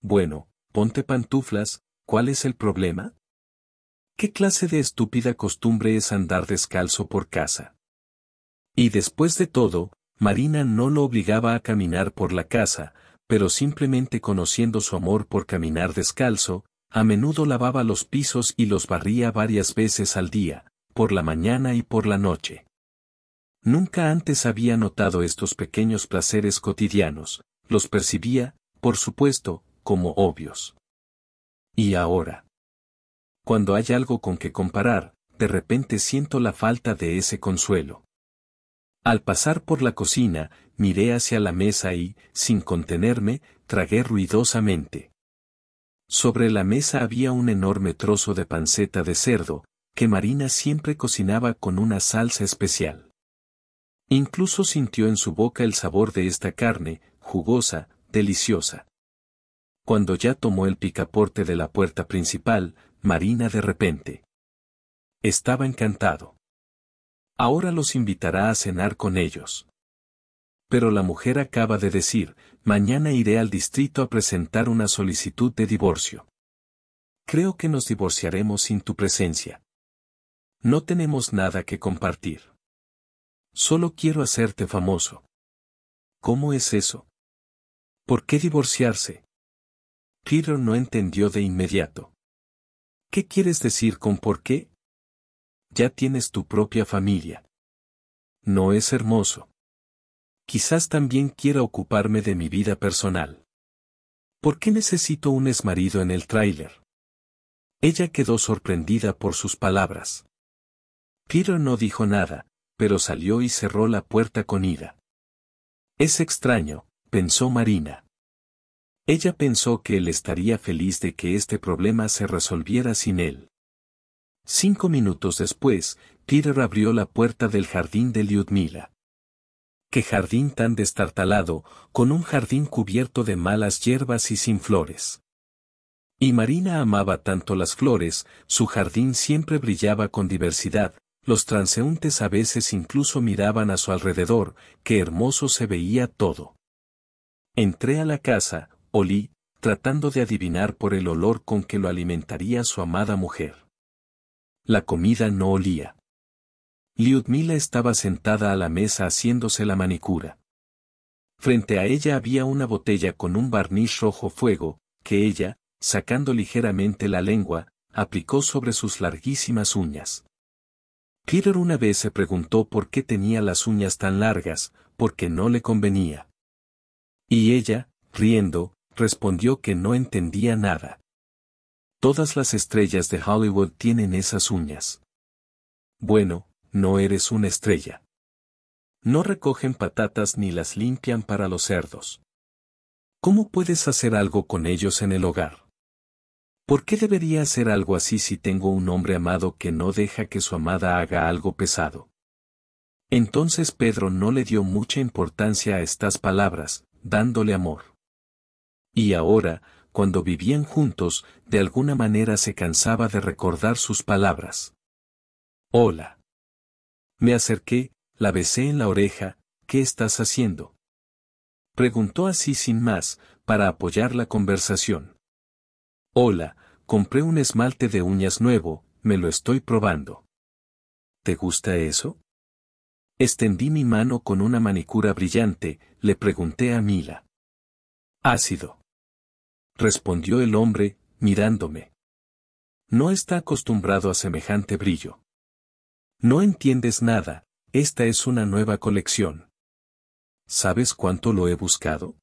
Bueno, ponte pantuflas, ¿cuál es el problema? ¿Qué clase de estúpida costumbre es andar descalzo por casa? Y después de todo, Marina no lo obligaba a caminar por la casa, pero simplemente conociendo su amor por caminar descalzo, a menudo lavaba los pisos y los barría varias veces al día, por la mañana y por la noche. Nunca antes había notado estos pequeños placeres cotidianos, los percibía, por supuesto, como obvios. Y ahora. Cuando hay algo con que comparar, de repente siento la falta de ese consuelo. Al pasar por la cocina, miré hacia la mesa y, sin contenerme, tragué ruidosamente. Sobre la mesa había un enorme trozo de panceta de cerdo, que Marina siempre cocinaba con una salsa especial. Incluso sintió en su boca el sabor de esta carne, jugosa, deliciosa. Cuando ya tomó el picaporte de la puerta principal, Marina de repente. Estaba encantado. Ahora los invitará a cenar con ellos. Pero la mujer acaba de decir, mañana iré al distrito a presentar una solicitud de divorcio. Creo que nos divorciaremos sin tu presencia. No tenemos nada que compartir. Solo quiero hacerte famoso. ¿Cómo es eso? ¿Por qué divorciarse? Peter no entendió de inmediato. ¿Qué quieres decir con por qué? Ya tienes tu propia familia. ¿No es hermoso? Quizás también quiera ocuparme de mi vida personal. ¿Por qué necesito un exmarido en el tráiler? Ella quedó sorprendida por sus palabras. Peter no dijo nada, pero salió y cerró la puerta con ira. Es extraño, pensó Marina. Ella pensó que él estaría feliz de que este problema se resolviera sin él. Cinco minutos después, Peter abrió la puerta del jardín de Lyudmila. Qué jardín tan destartalado, con un jardín cubierto de malas hierbas y sin flores. Y Marina amaba tanto las flores, su jardín siempre brillaba con diversidad, los transeúntes a veces incluso miraban a su alrededor, qué hermoso se veía todo. Entré a la casa, olí, tratando de adivinar por el olor con que lo alimentaría su amada mujer. La comida no olía. Liudmila estaba sentada a la mesa haciéndose la manicura. Frente a ella había una botella con un barniz rojo fuego, que ella, sacando ligeramente la lengua, aplicó sobre sus larguísimas uñas. Peter una vez se preguntó por qué tenía las uñas tan largas, porque no le convenía. Y ella, riendo, respondió que no entendía nada. Todas las estrellas de Hollywood tienen esas uñas. Bueno, no eres una estrella. No recogen patatas ni las limpian para los cerdos. ¿Cómo puedes hacer algo con ellos en el hogar? ¿Por qué debería hacer algo así si tengo un hombre amado que no deja que su amada haga algo pesado? Entonces Pedro no le dio mucha importancia a estas palabras, dándole amor. Y ahora, cuando vivían juntos, de alguna manera se cansaba de recordar sus palabras. Hola. Me acerqué, la besé en la oreja, ¿qué estás haciendo? Preguntó así sin más, para apoyar la conversación. Hola, compré un esmalte de uñas nuevo, me lo estoy probando. ¿Te gusta eso? Extendí mi mano con una manicura brillante, le pregunté a Mila. Ácido. Respondió el hombre, mirándome. No está acostumbrado a semejante brillo. No entiendes nada, esta es una nueva colección. ¿Sabes cuánto lo he buscado?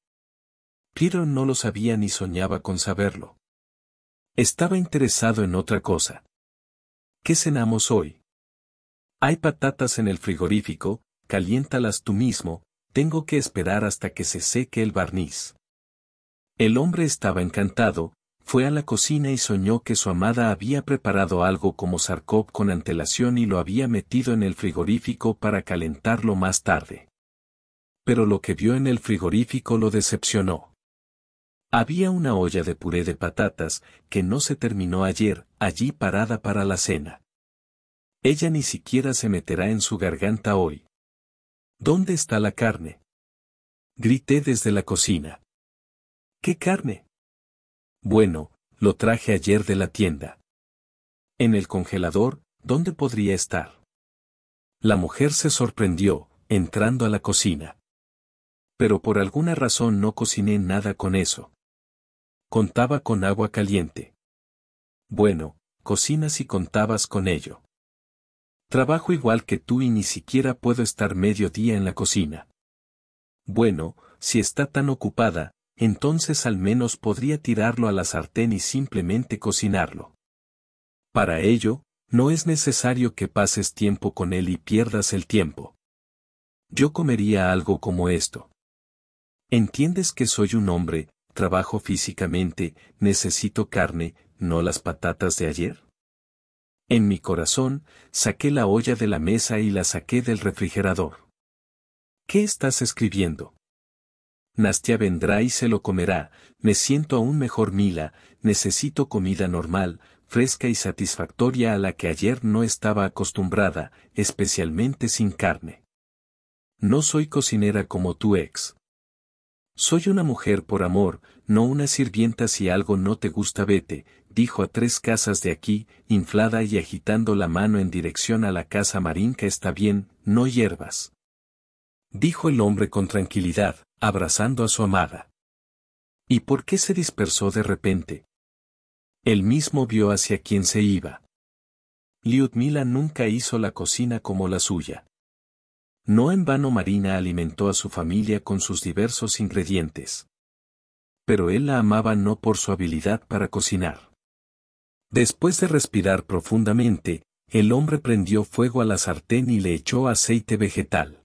Peter no lo sabía ni soñaba con saberlo. Estaba interesado en otra cosa. ¿Qué cenamos hoy? Hay patatas en el frigorífico, caliéntalas tú mismo, tengo que esperar hasta que se seque el barniz. El hombre estaba encantado, fue a la cocina y soñó que su amada había preparado algo como sarcop con antelación y lo había metido en el frigorífico para calentarlo más tarde. Pero lo que vio en el frigorífico lo decepcionó. Había una olla de puré de patatas, que no se terminó ayer, allí parada para la cena. Ella ni siquiera se meterá en su garganta hoy. ¿Dónde está la carne? Grité desde la cocina. ¿Qué carne? Bueno, lo traje ayer de la tienda. En el congelador, ¿dónde podría estar? La mujer se sorprendió, entrando a la cocina. Pero por alguna razón no cociné nada con eso. Contaba con agua caliente. Bueno, cocinas y contabas con ello. Trabajo igual que tú y ni siquiera puedo estar medio día en la cocina. Bueno, si está tan ocupada, entonces al menos podría tirarlo a la sartén y simplemente cocinarlo. Para ello, no es necesario que pases tiempo con él y pierdas el tiempo. Yo comería algo como esto. ¿Entiendes que soy un hombre, trabajo físicamente, necesito carne, no las patatas de ayer? En mi corazón, saqué la olla de la mesa y la saqué del refrigerador. ¿Qué estás escribiendo? Nastia vendrá y se lo comerá, me siento aún mejor Mila, necesito comida normal, fresca y satisfactoria a la que ayer no estaba acostumbrada, especialmente sin carne. No soy cocinera como tu ex. Soy una mujer por amor, no una sirvienta si algo no te gusta vete, dijo a tres casas de aquí, inflada y agitando la mano en dirección a la casa marinca está bien, no hierbas. Dijo el hombre con tranquilidad, abrazando a su amada. ¿Y por qué se dispersó de repente? Él mismo vio hacia quién se iba. Liudmila nunca hizo la cocina como la suya. No en vano Marina alimentó a su familia con sus diversos ingredientes. Pero él la amaba no por su habilidad para cocinar. Después de respirar profundamente, el hombre prendió fuego a la sartén y le echó aceite vegetal.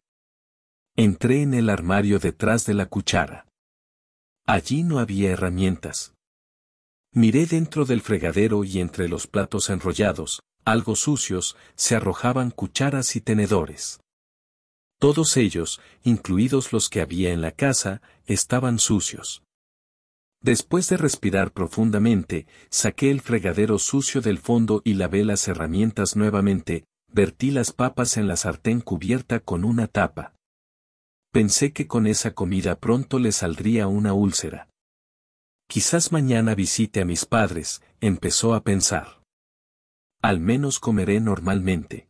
Entré en el armario detrás de la cuchara. Allí no había herramientas. Miré dentro del fregadero y entre los platos enrollados, algo sucios, se arrojaban cucharas y tenedores. Todos ellos, incluidos los que había en la casa, estaban sucios. Después de respirar profundamente, saqué el fregadero sucio del fondo y lavé las herramientas nuevamente, vertí las papas en la sartén cubierta con una tapa. Pensé que con esa comida pronto le saldría una úlcera. Quizás mañana visite a mis padres, empezó a pensar. Al menos comeré normalmente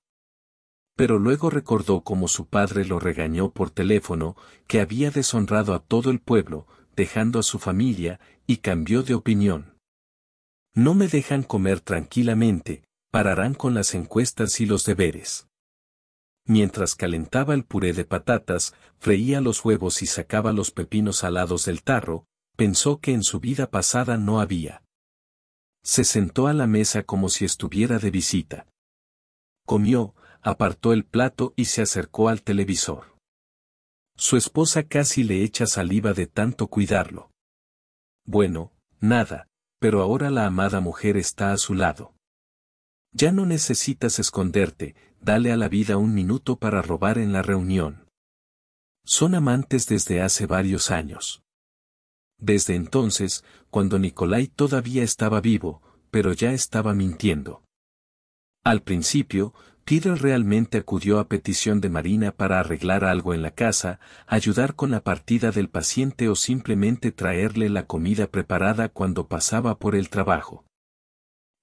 pero luego recordó cómo su padre lo regañó por teléfono, que había deshonrado a todo el pueblo, dejando a su familia, y cambió de opinión. No me dejan comer tranquilamente, pararán con las encuestas y los deberes. Mientras calentaba el puré de patatas, freía los huevos y sacaba los pepinos alados del tarro, pensó que en su vida pasada no había. Se sentó a la mesa como si estuviera de visita. Comió, apartó el plato y se acercó al televisor. Su esposa casi le echa saliva de tanto cuidarlo. Bueno, nada, pero ahora la amada mujer está a su lado. Ya no necesitas esconderte, dale a la vida un minuto para robar en la reunión. Son amantes desde hace varios años. Desde entonces, cuando Nicolai todavía estaba vivo, pero ya estaba mintiendo. Al principio, Peter realmente acudió a petición de Marina para arreglar algo en la casa, ayudar con la partida del paciente o simplemente traerle la comida preparada cuando pasaba por el trabajo.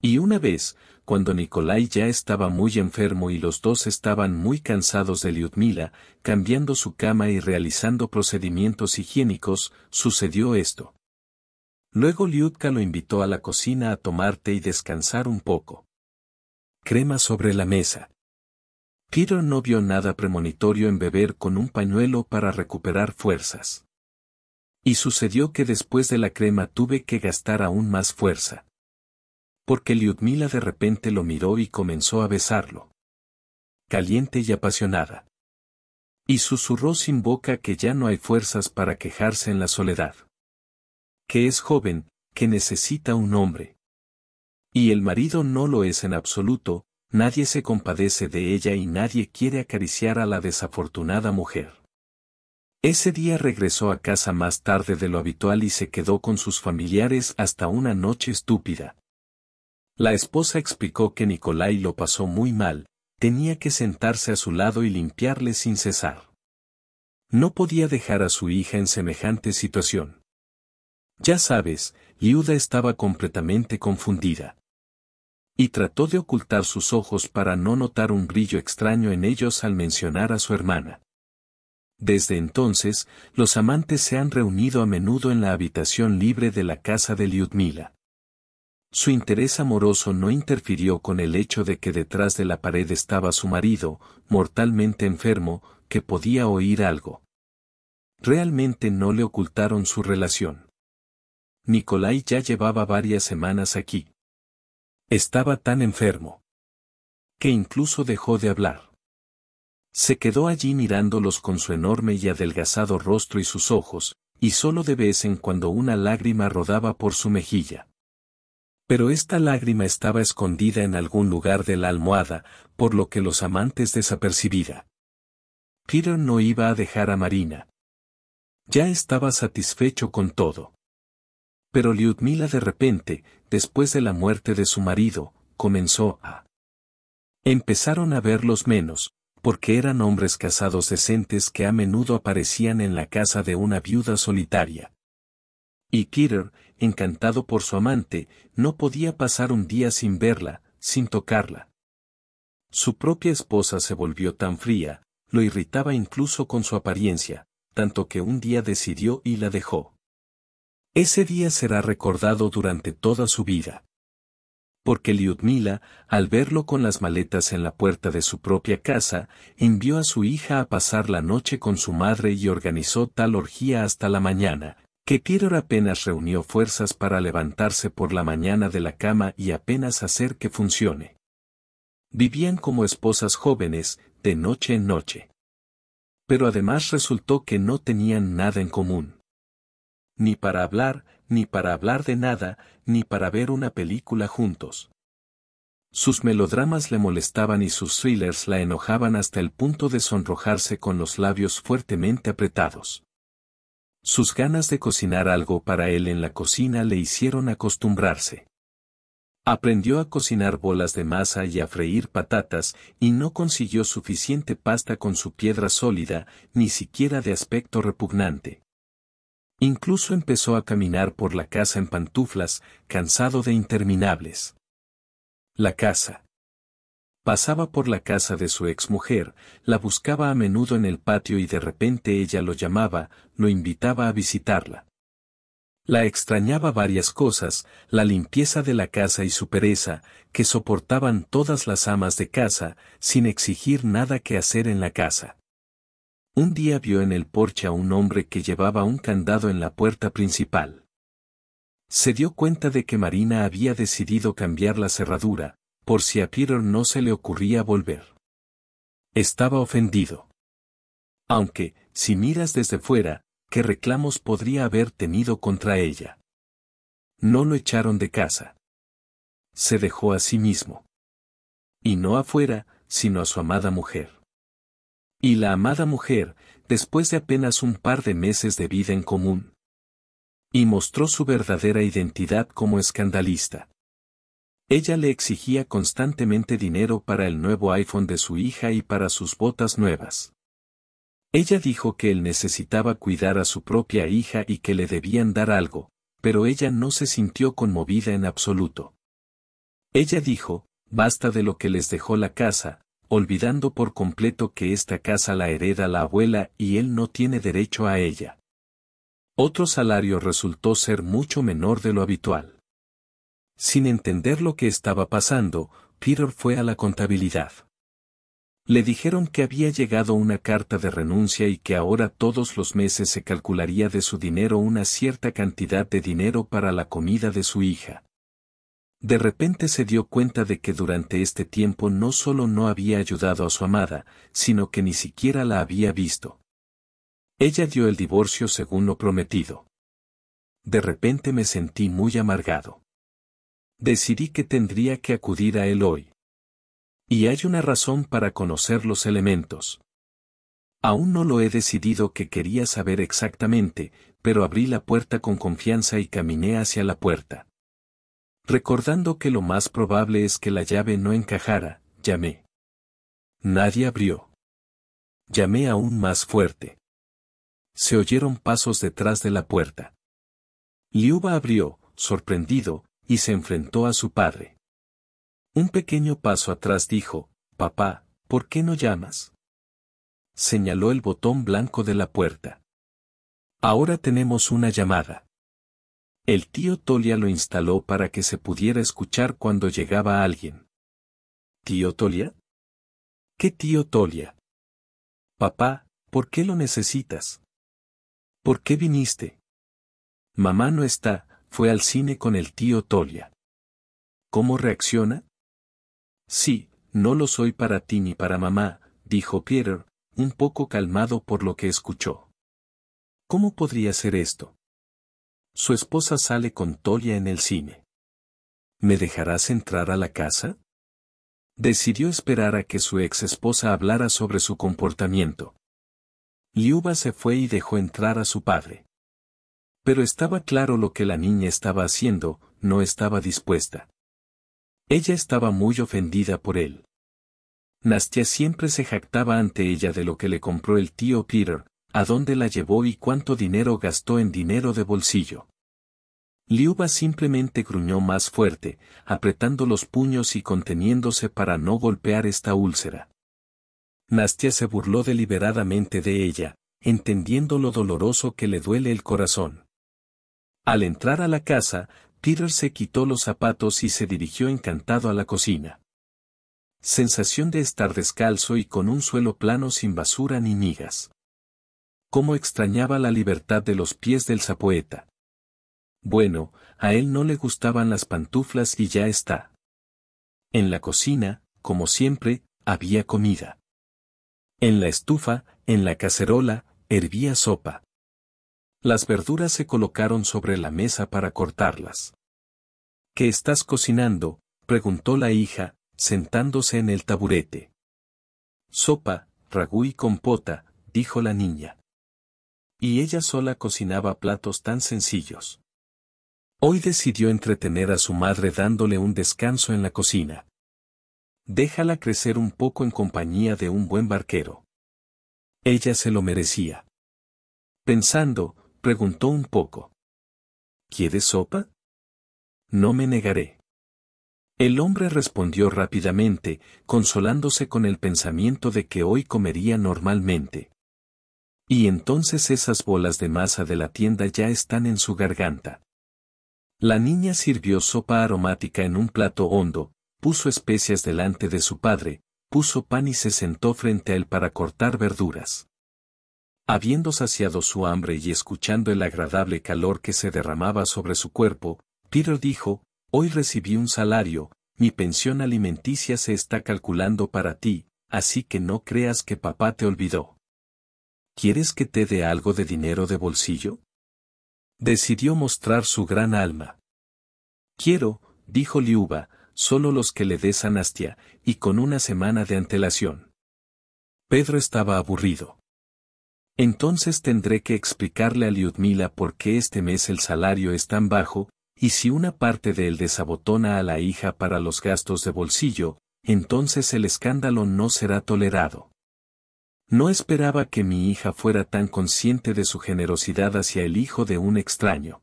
Y una vez, cuando Nikolai ya estaba muy enfermo y los dos estaban muy cansados de Lyudmila, cambiando su cama y realizando procedimientos higiénicos, sucedió esto. Luego Liutka lo invitó a la cocina a tomar té y descansar un poco. Crema sobre la mesa. Peter no vio nada premonitorio en beber con un pañuelo para recuperar fuerzas. Y sucedió que después de la crema tuve que gastar aún más fuerza. Porque Lyudmila de repente lo miró y comenzó a besarlo. Caliente y apasionada. Y susurró sin boca que ya no hay fuerzas para quejarse en la soledad. Que es joven, que necesita un hombre. Y el marido no lo es en absoluto, nadie se compadece de ella y nadie quiere acariciar a la desafortunada mujer. Ese día regresó a casa más tarde de lo habitual y se quedó con sus familiares hasta una noche estúpida. La esposa explicó que Nicolai lo pasó muy mal, tenía que sentarse a su lado y limpiarle sin cesar. No podía dejar a su hija en semejante situación. Ya sabes, Liuda estaba completamente confundida y trató de ocultar sus ojos para no notar un brillo extraño en ellos al mencionar a su hermana. Desde entonces, los amantes se han reunido a menudo en la habitación libre de la casa de Lyudmila. Su interés amoroso no interfirió con el hecho de que detrás de la pared estaba su marido, mortalmente enfermo, que podía oír algo. Realmente no le ocultaron su relación. Nicolai ya llevaba varias semanas aquí. Estaba tan enfermo. Que incluso dejó de hablar. Se quedó allí mirándolos con su enorme y adelgazado rostro y sus ojos, y solo de vez en cuando una lágrima rodaba por su mejilla. Pero esta lágrima estaba escondida en algún lugar de la almohada, por lo que los amantes desapercibida. Peter no iba a dejar a Marina. Ya estaba satisfecho con todo. Pero Lyudmila de repente, después de la muerte de su marido, comenzó a... Empezaron a verlos menos, porque eran hombres casados decentes que a menudo aparecían en la casa de una viuda solitaria. Y Peter, encantado por su amante, no podía pasar un día sin verla, sin tocarla. Su propia esposa se volvió tan fría, lo irritaba incluso con su apariencia, tanto que un día decidió y la dejó. Ese día será recordado durante toda su vida porque Liudmila, al verlo con las maletas en la puerta de su propia casa, envió a su hija a pasar la noche con su madre y organizó tal orgía hasta la mañana, que Peter apenas reunió fuerzas para levantarse por la mañana de la cama y apenas hacer que funcione. Vivían como esposas jóvenes, de noche en noche. Pero además resultó que no tenían nada en común. Ni para hablar, ni para hablar de nada, ni para ver una película juntos. Sus melodramas le molestaban y sus thrillers la enojaban hasta el punto de sonrojarse con los labios fuertemente apretados. Sus ganas de cocinar algo para él en la cocina le hicieron acostumbrarse. Aprendió a cocinar bolas de masa y a freír patatas, y no consiguió suficiente pasta con su piedra sólida, ni siquiera de aspecto repugnante. Incluso empezó a caminar por la casa en pantuflas, cansado de interminables. La casa. Pasaba por la casa de su exmujer, la buscaba a menudo en el patio y de repente ella lo llamaba, lo invitaba a visitarla. La extrañaba varias cosas, la limpieza de la casa y su pereza, que soportaban todas las amas de casa, sin exigir nada que hacer en la casa. Un día vio en el porche a un hombre que llevaba un candado en la puerta principal. Se dio cuenta de que Marina había decidido cambiar la cerradura, por si a Peter no se le ocurría volver. Estaba ofendido. Aunque, si miras desde fuera, ¿qué reclamos podría haber tenido contra ella? No lo echaron de casa. Se dejó a sí mismo. Y no afuera, sino a su amada mujer. Y la amada mujer, después de apenas un par de meses de vida en común. Y mostró su verdadera identidad como escandalista. Ella le exigía constantemente dinero para el nuevo iPhone de su hija y para sus botas nuevas. Ella dijo que él necesitaba cuidar a su propia hija y que le debían dar algo, pero ella no se sintió conmovida en absoluto. Ella dijo, basta de lo que les dejó la casa, olvidando por completo que esta casa la hereda la abuela y él no tiene derecho a ella. Otro salario resultó ser mucho menor de lo habitual. Sin entender lo que estaba pasando, Peter fue a la contabilidad. Le dijeron que había llegado una carta de renuncia y que ahora todos los meses se calcularía de su dinero una cierta cantidad de dinero para la comida de su hija. De repente se dio cuenta de que durante este tiempo no solo no había ayudado a su amada, sino que ni siquiera la había visto. Ella dio el divorcio según lo prometido. De repente me sentí muy amargado. Decidí que tendría que acudir a él hoy. Y hay una razón para conocer los elementos. Aún no lo he decidido que quería saber exactamente, pero abrí la puerta con confianza y caminé hacia la puerta. Recordando que lo más probable es que la llave no encajara, llamé. Nadie abrió. Llamé aún más fuerte. Se oyeron pasos detrás de la puerta. Liuba abrió, sorprendido, y se enfrentó a su padre. Un pequeño paso atrás dijo, Papá, ¿por qué no llamas? Señaló el botón blanco de la puerta. Ahora tenemos una llamada. El tío Tolia lo instaló para que se pudiera escuchar cuando llegaba alguien. ¿Tío Tolia? ¿Qué tío Tolia? Papá, ¿por qué lo necesitas? ¿Por qué viniste? Mamá no está, fue al cine con el tío Tolia. ¿Cómo reacciona? Sí, no lo soy para ti ni para mamá, dijo Peter, un poco calmado por lo que escuchó. ¿Cómo podría ser esto? Su esposa sale con Tolia en el cine. ¿Me dejarás entrar a la casa? Decidió esperar a que su ex esposa hablara sobre su comportamiento. Liuba se fue y dejó entrar a su padre. Pero estaba claro lo que la niña estaba haciendo, no estaba dispuesta. Ella estaba muy ofendida por él. Nastia siempre se jactaba ante ella de lo que le compró el tío Peter, a dónde la llevó y cuánto dinero gastó en dinero de bolsillo. Liuba simplemente gruñó más fuerte, apretando los puños y conteniéndose para no golpear esta úlcera. Nastia se burló deliberadamente de ella, entendiendo lo doloroso que le duele el corazón. Al entrar a la casa, Peter se quitó los zapatos y se dirigió encantado a la cocina. Sensación de estar descalzo y con un suelo plano sin basura ni migas. Cómo extrañaba la libertad de los pies del zapoeta. Bueno, a él no le gustaban las pantuflas y ya está. En la cocina, como siempre, había comida. En la estufa, en la cacerola, hervía sopa. Las verduras se colocaron sobre la mesa para cortarlas. ¿Qué estás cocinando? preguntó la hija, sentándose en el taburete. Sopa, ragú y compota, dijo la niña. Y ella sola cocinaba platos tan sencillos. Hoy decidió entretener a su madre dándole un descanso en la cocina. Déjala crecer un poco en compañía de un buen barquero. Ella se lo merecía. Pensando, preguntó un poco. ¿Quieres sopa? No me negaré. El hombre respondió rápidamente, consolándose con el pensamiento de que hoy comería normalmente. Y entonces esas bolas de masa de la tienda ya están en su garganta. La niña sirvió sopa aromática en un plato hondo, puso especias delante de su padre, puso pan y se sentó frente a él para cortar verduras. Habiendo saciado su hambre y escuchando el agradable calor que se derramaba sobre su cuerpo, Peter dijo, Hoy recibí un salario, mi pensión alimenticia se está calculando para ti, así que no creas que papá te olvidó. ¿Quieres que te dé algo de dinero de bolsillo? Decidió mostrar su gran alma. Quiero, dijo Liuba, solo los que le des a Nastia, y con una semana de antelación. Pedro estaba aburrido. Entonces tendré que explicarle a Liudmila por qué este mes el salario es tan bajo, y si una parte de él desabotona a la hija para los gastos de bolsillo, entonces el escándalo no será tolerado. No esperaba que mi hija fuera tan consciente de su generosidad hacia el hijo de un extraño.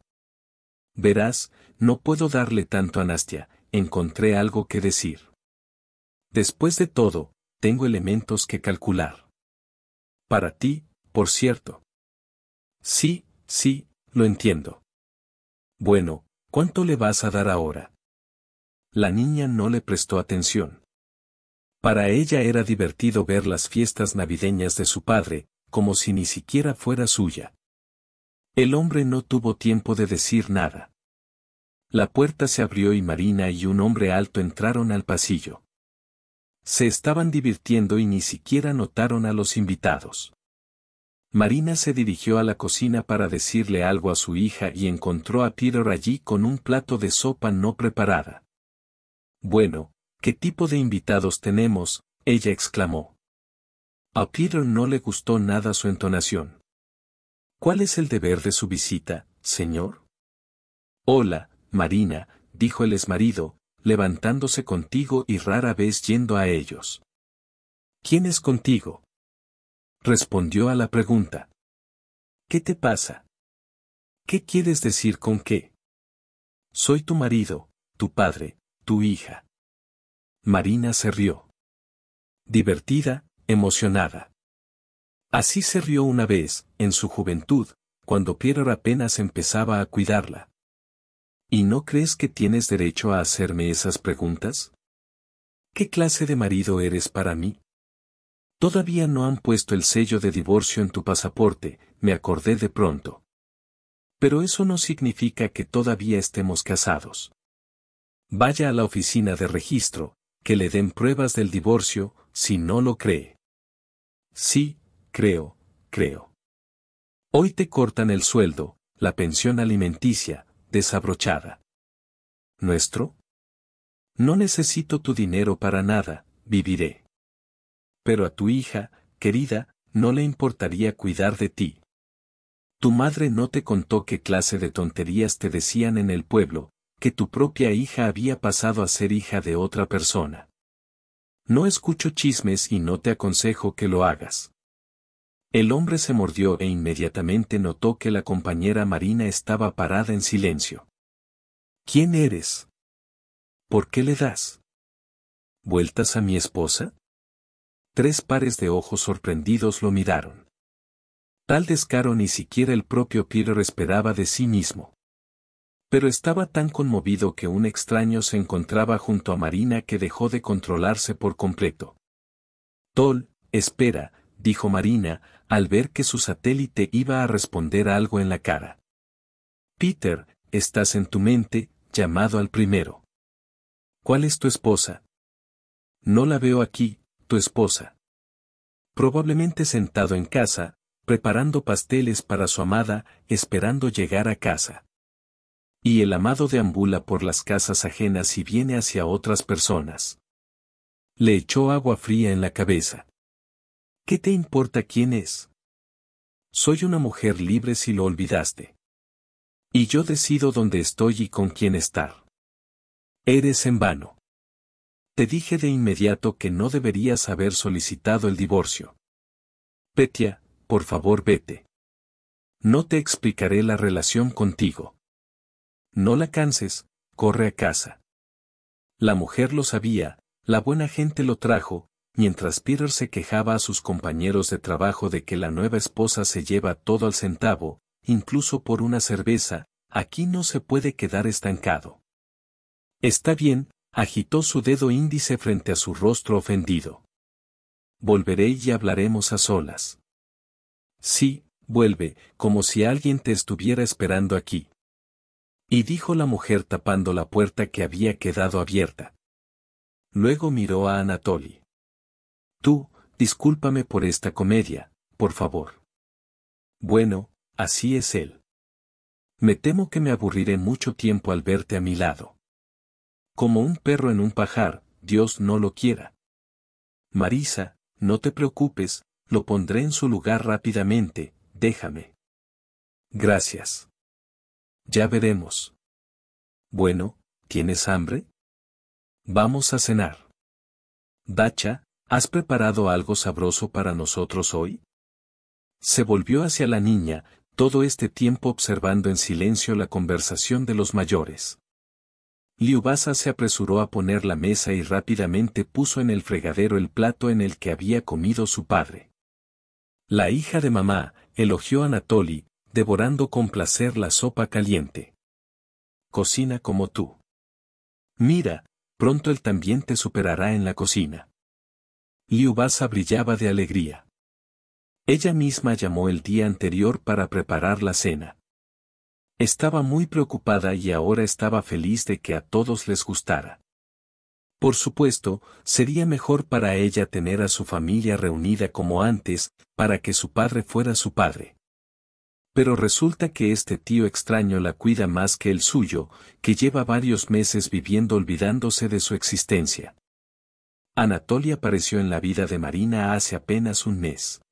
Verás, no puedo darle tanto a encontré algo que decir. Después de todo, tengo elementos que calcular. Para ti, por cierto. Sí, sí, lo entiendo. Bueno, ¿Cuánto le vas a dar ahora? La niña no le prestó atención. Para ella era divertido ver las fiestas navideñas de su padre, como si ni siquiera fuera suya. El hombre no tuvo tiempo de decir nada. La puerta se abrió y Marina y un hombre alto entraron al pasillo. Se estaban divirtiendo y ni siquiera notaron a los invitados. Marina se dirigió a la cocina para decirle algo a su hija y encontró a Peter allí con un plato de sopa no preparada. Bueno, ¿qué tipo de invitados tenemos? ella exclamó. A Peter no le gustó nada su entonación. ¿Cuál es el deber de su visita, señor? Hola, Marina, dijo el esmarido, levantándose contigo y rara vez yendo a ellos. ¿Quién es contigo? Respondió a la pregunta. ¿Qué te pasa? ¿Qué quieres decir con qué? Soy tu marido, tu padre, tu hija. Marina se rió. Divertida, emocionada. Así se rió una vez, en su juventud, cuando Pierre apenas empezaba a cuidarla. ¿Y no crees que tienes derecho a hacerme esas preguntas? ¿Qué clase de marido eres para mí? Todavía no han puesto el sello de divorcio en tu pasaporte, me acordé de pronto. Pero eso no significa que todavía estemos casados. Vaya a la oficina de registro, que le den pruebas del divorcio, si no lo cree. Sí, creo, creo. Hoy te cortan el sueldo, la pensión alimenticia, desabrochada. ¿Nuestro? No necesito tu dinero para nada, viviré. Pero a tu hija, querida, no le importaría cuidar de ti. Tu madre no te contó qué clase de tonterías te decían en el pueblo, que tu propia hija había pasado a ser hija de otra persona. No escucho chismes y no te aconsejo que lo hagas. El hombre se mordió e inmediatamente notó que la compañera Marina estaba parada en silencio. ¿Quién eres? ¿Por qué le das? ¿Vueltas a mi esposa? Tres pares de ojos sorprendidos lo miraron. Tal descaro ni siquiera el propio Peter esperaba de sí mismo. Pero estaba tan conmovido que un extraño se encontraba junto a Marina que dejó de controlarse por completo. Tol, espera, dijo Marina, al ver que su satélite iba a responder algo en la cara. Peter, estás en tu mente, llamado al primero. ¿Cuál es tu esposa? No la veo aquí, esposa. Probablemente sentado en casa, preparando pasteles para su amada, esperando llegar a casa. Y el amado deambula por las casas ajenas y viene hacia otras personas. Le echó agua fría en la cabeza. ¿Qué te importa quién es? Soy una mujer libre si lo olvidaste. Y yo decido dónde estoy y con quién estar. Eres en vano. Te dije de inmediato que no deberías haber solicitado el divorcio. Petia, por favor vete. No te explicaré la relación contigo. No la canses, corre a casa. La mujer lo sabía, la buena gente lo trajo, mientras Peter se quejaba a sus compañeros de trabajo de que la nueva esposa se lleva todo al centavo, incluso por una cerveza, aquí no se puede quedar estancado. Está bien, agitó su dedo índice frente a su rostro ofendido. Volveré y hablaremos a solas. Sí, vuelve, como si alguien te estuviera esperando aquí. Y dijo la mujer tapando la puerta que había quedado abierta. Luego miró a Anatoly. Tú, discúlpame por esta comedia, por favor. Bueno, así es él. Me temo que me aburriré mucho tiempo al verte a mi lado. Como un perro en un pajar, Dios no lo quiera. Marisa, no te preocupes, lo pondré en su lugar rápidamente, déjame. Gracias. Ya veremos. Bueno, ¿tienes hambre? Vamos a cenar. Dacha, ¿has preparado algo sabroso para nosotros hoy? Se volvió hacia la niña, todo este tiempo observando en silencio la conversación de los mayores. Liubasa se apresuró a poner la mesa y rápidamente puso en el fregadero el plato en el que había comido su padre. La hija de mamá, elogió a Anatoly, devorando con placer la sopa caliente. Cocina como tú. Mira, pronto él también te superará en la cocina. Liubasa brillaba de alegría. Ella misma llamó el día anterior para preparar la cena. Estaba muy preocupada y ahora estaba feliz de que a todos les gustara. Por supuesto, sería mejor para ella tener a su familia reunida como antes, para que su padre fuera su padre. Pero resulta que este tío extraño la cuida más que el suyo, que lleva varios meses viviendo olvidándose de su existencia. Anatolia apareció en la vida de Marina hace apenas un mes.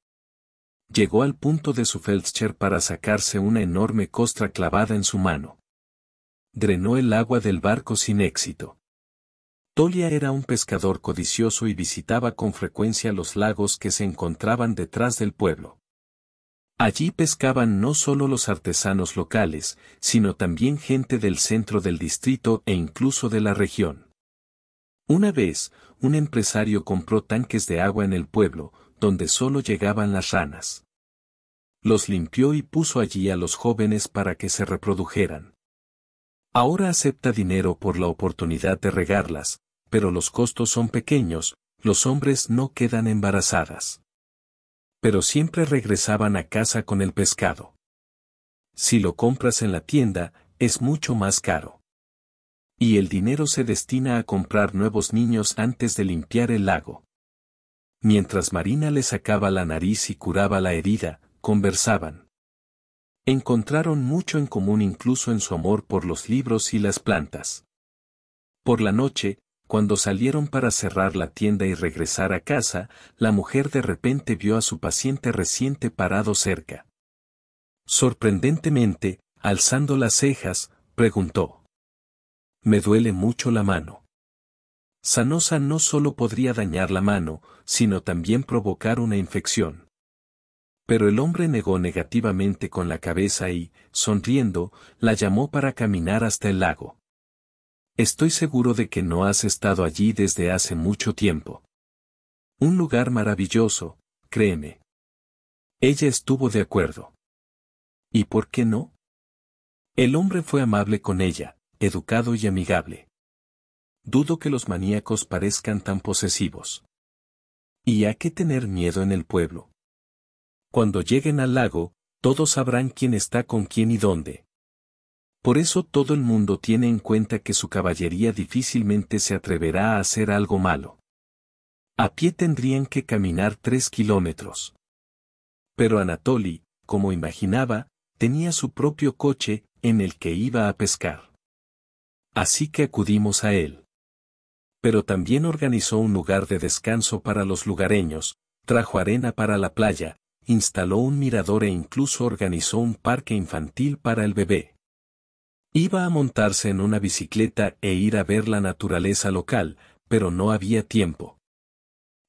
Llegó al punto de su Feldscher para sacarse una enorme costra clavada en su mano. Drenó el agua del barco sin éxito. Tolia era un pescador codicioso y visitaba con frecuencia los lagos que se encontraban detrás del pueblo. Allí pescaban no solo los artesanos locales, sino también gente del centro del distrito e incluso de la región. Una vez, un empresario compró tanques de agua en el pueblo, donde solo llegaban las ranas. Los limpió y puso allí a los jóvenes para que se reprodujeran. Ahora acepta dinero por la oportunidad de regarlas, pero los costos son pequeños, los hombres no quedan embarazadas. Pero siempre regresaban a casa con el pescado. Si lo compras en la tienda, es mucho más caro. Y el dinero se destina a comprar nuevos niños antes de limpiar el lago. Mientras Marina le sacaba la nariz y curaba la herida, conversaban. Encontraron mucho en común incluso en su amor por los libros y las plantas. Por la noche, cuando salieron para cerrar la tienda y regresar a casa, la mujer de repente vio a su paciente reciente parado cerca. Sorprendentemente, alzando las cejas, preguntó. Me duele mucho la mano. Sanosa no solo podría dañar la mano, sino también provocar una infección. Pero el hombre negó negativamente con la cabeza y, sonriendo, la llamó para caminar hasta el lago. Estoy seguro de que no has estado allí desde hace mucho tiempo. Un lugar maravilloso, créeme. Ella estuvo de acuerdo. ¿Y por qué no? El hombre fue amable con ella, educado y amigable. Dudo que los maníacos parezcan tan posesivos. ¿Y a qué tener miedo en el pueblo? Cuando lleguen al lago, todos sabrán quién está con quién y dónde. Por eso todo el mundo tiene en cuenta que su caballería difícilmente se atreverá a hacer algo malo. A pie tendrían que caminar tres kilómetros. Pero Anatoly, como imaginaba, tenía su propio coche, en el que iba a pescar. Así que acudimos a él. Pero también organizó un lugar de descanso para los lugareños, trajo arena para la playa, instaló un mirador e incluso organizó un parque infantil para el bebé. Iba a montarse en una bicicleta e ir a ver la naturaleza local, pero no había tiempo.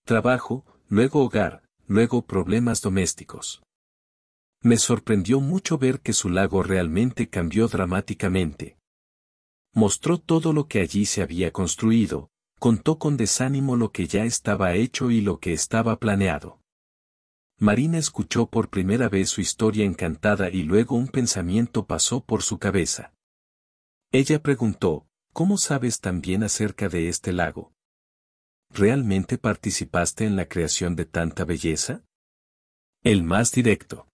Trabajo, luego hogar, luego problemas domésticos. Me sorprendió mucho ver que su lago realmente cambió dramáticamente. Mostró todo lo que allí se había construido, contó con desánimo lo que ya estaba hecho y lo que estaba planeado. Marina escuchó por primera vez su historia encantada y luego un pensamiento pasó por su cabeza. Ella preguntó, ¿cómo sabes tan bien acerca de este lago? ¿Realmente participaste en la creación de tanta belleza? El más directo.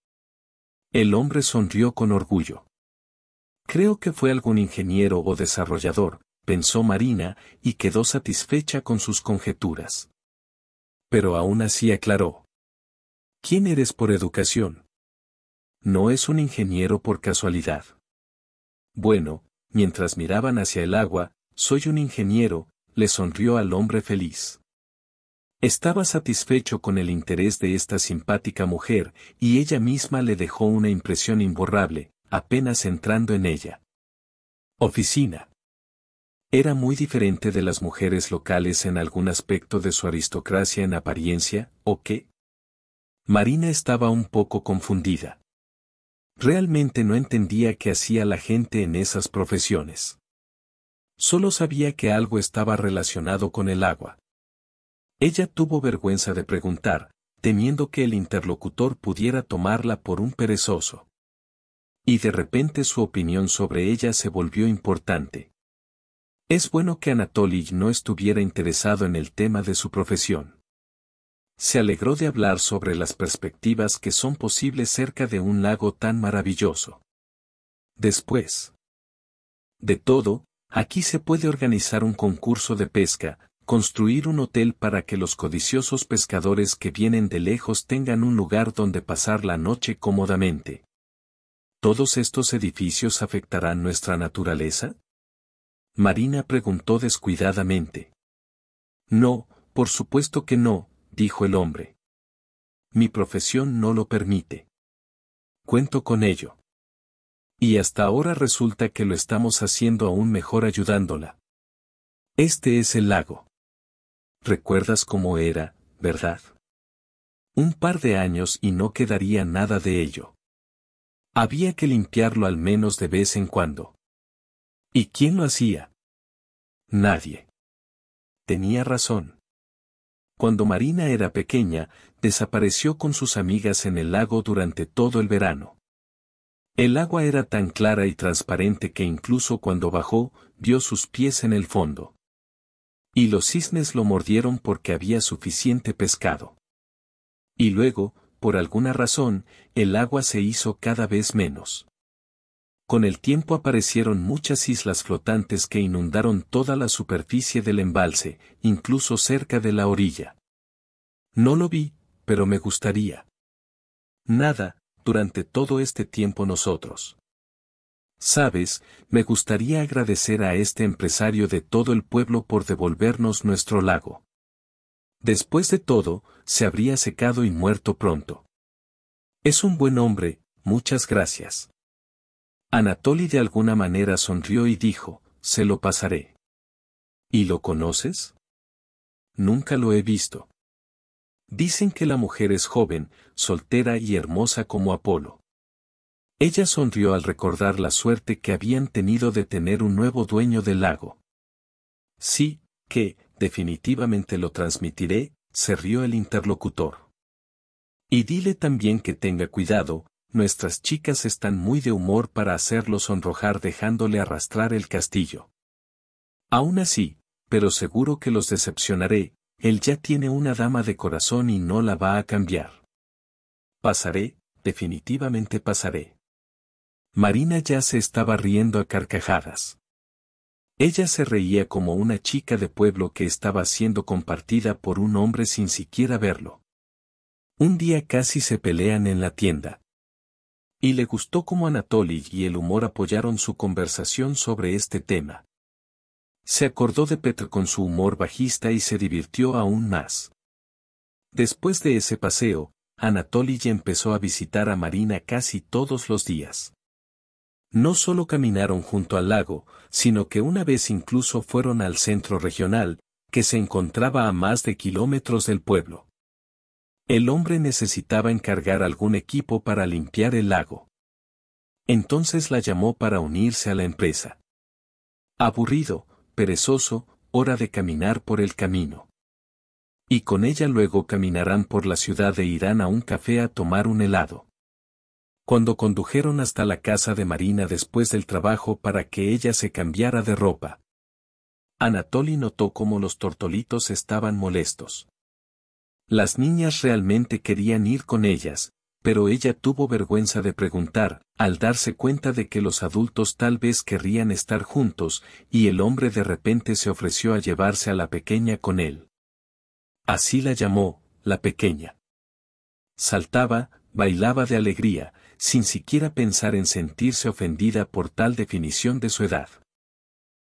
El hombre sonrió con orgullo. Creo que fue algún ingeniero o desarrollador, pensó Marina, y quedó satisfecha con sus conjeturas. Pero aún así aclaró. ¿Quién eres por educación? No es un ingeniero por casualidad. Bueno, mientras miraban hacia el agua, soy un ingeniero, le sonrió al hombre feliz. Estaba satisfecho con el interés de esta simpática mujer, y ella misma le dejó una impresión imborrable, apenas entrando en ella. Oficina. Era muy diferente de las mujeres locales en algún aspecto de su aristocracia en apariencia, ¿o qué? Marina estaba un poco confundida. Realmente no entendía qué hacía la gente en esas profesiones. Solo sabía que algo estaba relacionado con el agua. Ella tuvo vergüenza de preguntar, temiendo que el interlocutor pudiera tomarla por un perezoso. Y de repente su opinión sobre ella se volvió importante. Es bueno que Anatoly no estuviera interesado en el tema de su profesión se alegró de hablar sobre las perspectivas que son posibles cerca de un lago tan maravilloso. Después de todo, aquí se puede organizar un concurso de pesca, construir un hotel para que los codiciosos pescadores que vienen de lejos tengan un lugar donde pasar la noche cómodamente. ¿Todos estos edificios afectarán nuestra naturaleza? Marina preguntó descuidadamente. No, por supuesto que no, dijo el hombre. Mi profesión no lo permite. Cuento con ello. Y hasta ahora resulta que lo estamos haciendo aún mejor ayudándola. Este es el lago. ¿Recuerdas cómo era, verdad? Un par de años y no quedaría nada de ello. Había que limpiarlo al menos de vez en cuando. ¿Y quién lo hacía? Nadie. Tenía razón. Cuando Marina era pequeña, desapareció con sus amigas en el lago durante todo el verano. El agua era tan clara y transparente que incluso cuando bajó, vio sus pies en el fondo. Y los cisnes lo mordieron porque había suficiente pescado. Y luego, por alguna razón, el agua se hizo cada vez menos. Con el tiempo aparecieron muchas islas flotantes que inundaron toda la superficie del embalse, incluso cerca de la orilla. No lo vi, pero me gustaría. Nada, durante todo este tiempo nosotros. Sabes, me gustaría agradecer a este empresario de todo el pueblo por devolvernos nuestro lago. Después de todo, se habría secado y muerto pronto. Es un buen hombre, muchas gracias. Anatoly de alguna manera sonrió y dijo, se lo pasaré. ¿Y lo conoces? Nunca lo he visto. Dicen que la mujer es joven, soltera y hermosa como Apolo. Ella sonrió al recordar la suerte que habían tenido de tener un nuevo dueño del lago. Sí, que, definitivamente lo transmitiré, se rió el interlocutor. Y dile también que tenga cuidado, nuestras chicas están muy de humor para hacerlo sonrojar dejándole arrastrar el castillo. Aún así, pero seguro que los decepcionaré, él ya tiene una dama de corazón y no la va a cambiar. Pasaré, definitivamente pasaré. Marina ya se estaba riendo a carcajadas. Ella se reía como una chica de pueblo que estaba siendo compartida por un hombre sin siquiera verlo. Un día casi se pelean en la tienda. Y le gustó como Anatoly y el humor apoyaron su conversación sobre este tema. Se acordó de Petr con su humor bajista y se divirtió aún más. Después de ese paseo, Anatoly empezó a visitar a Marina casi todos los días. No solo caminaron junto al lago, sino que una vez incluso fueron al centro regional, que se encontraba a más de kilómetros del pueblo. El hombre necesitaba encargar algún equipo para limpiar el lago. Entonces la llamó para unirse a la empresa. Aburrido, perezoso, hora de caminar por el camino. Y con ella luego caminarán por la ciudad e irán a un café a tomar un helado. Cuando condujeron hasta la casa de Marina después del trabajo para que ella se cambiara de ropa. Anatoly notó cómo los tortolitos estaban molestos. Las niñas realmente querían ir con ellas, pero ella tuvo vergüenza de preguntar, al darse cuenta de que los adultos tal vez querrían estar juntos, y el hombre de repente se ofreció a llevarse a la pequeña con él. Así la llamó, la pequeña. Saltaba, bailaba de alegría, sin siquiera pensar en sentirse ofendida por tal definición de su edad.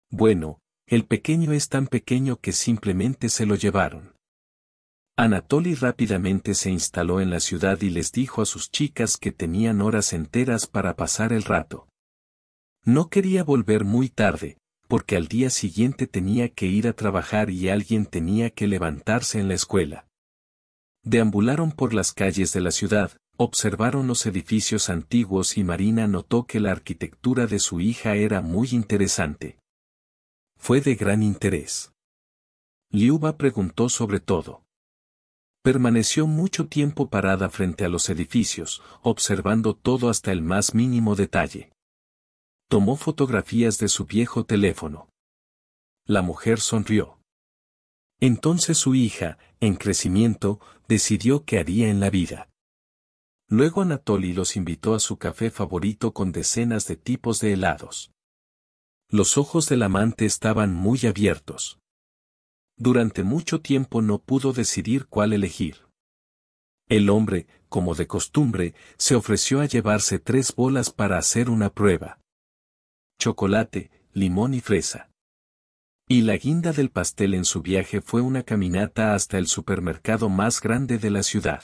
Bueno, el pequeño es tan pequeño que simplemente se lo llevaron. Anatoly rápidamente se instaló en la ciudad y les dijo a sus chicas que tenían horas enteras para pasar el rato. No quería volver muy tarde, porque al día siguiente tenía que ir a trabajar y alguien tenía que levantarse en la escuela. Deambularon por las calles de la ciudad, observaron los edificios antiguos y Marina notó que la arquitectura de su hija era muy interesante. Fue de gran interés. Liuba preguntó sobre todo. Permaneció mucho tiempo parada frente a los edificios, observando todo hasta el más mínimo detalle. Tomó fotografías de su viejo teléfono. La mujer sonrió. Entonces su hija, en crecimiento, decidió qué haría en la vida. Luego Anatoly los invitó a su café favorito con decenas de tipos de helados. Los ojos del amante estaban muy abiertos. Durante mucho tiempo no pudo decidir cuál elegir. El hombre, como de costumbre, se ofreció a llevarse tres bolas para hacer una prueba. Chocolate, limón y fresa. Y la guinda del pastel en su viaje fue una caminata hasta el supermercado más grande de la ciudad.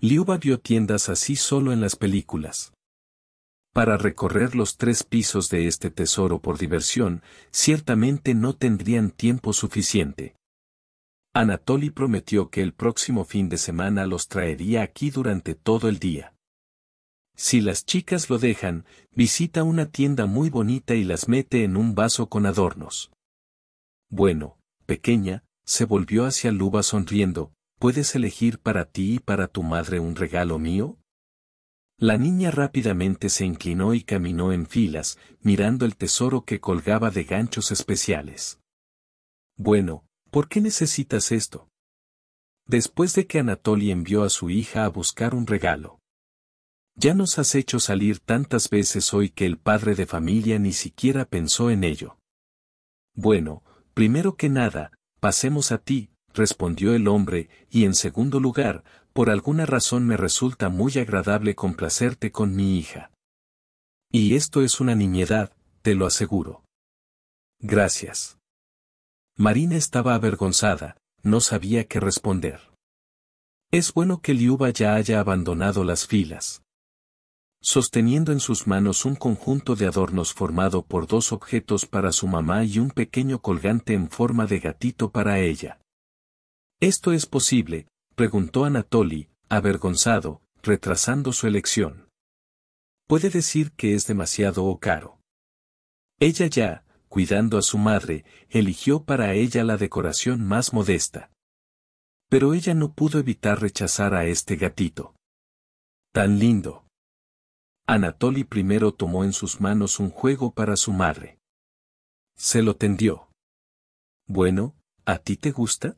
Liuba vio tiendas así solo en las películas. Para recorrer los tres pisos de este tesoro por diversión, ciertamente no tendrían tiempo suficiente. Anatoly prometió que el próximo fin de semana los traería aquí durante todo el día. Si las chicas lo dejan, visita una tienda muy bonita y las mete en un vaso con adornos. Bueno, pequeña, se volvió hacia Luba sonriendo, ¿puedes elegir para ti y para tu madre un regalo mío? La niña rápidamente se inclinó y caminó en filas, mirando el tesoro que colgaba de ganchos especiales. Bueno, ¿por qué necesitas esto? Después de que Anatoly envió a su hija a buscar un regalo. Ya nos has hecho salir tantas veces hoy que el padre de familia ni siquiera pensó en ello. Bueno, primero que nada, pasemos a ti, respondió el hombre, y en segundo lugar, por alguna razón me resulta muy agradable complacerte con mi hija. Y esto es una niñedad, te lo aseguro. Gracias. Marina estaba avergonzada, no sabía qué responder. Es bueno que Liuba ya haya abandonado las filas. Sosteniendo en sus manos un conjunto de adornos formado por dos objetos para su mamá y un pequeño colgante en forma de gatito para ella. ¿Esto es posible? Preguntó Anatoly, avergonzado, retrasando su elección. Puede decir que es demasiado o caro. Ella ya, cuidando a su madre, eligió para ella la decoración más modesta. Pero ella no pudo evitar rechazar a este gatito. Tan lindo. Anatoly primero tomó en sus manos un juego para su madre. Se lo tendió. Bueno, ¿a ti te gusta?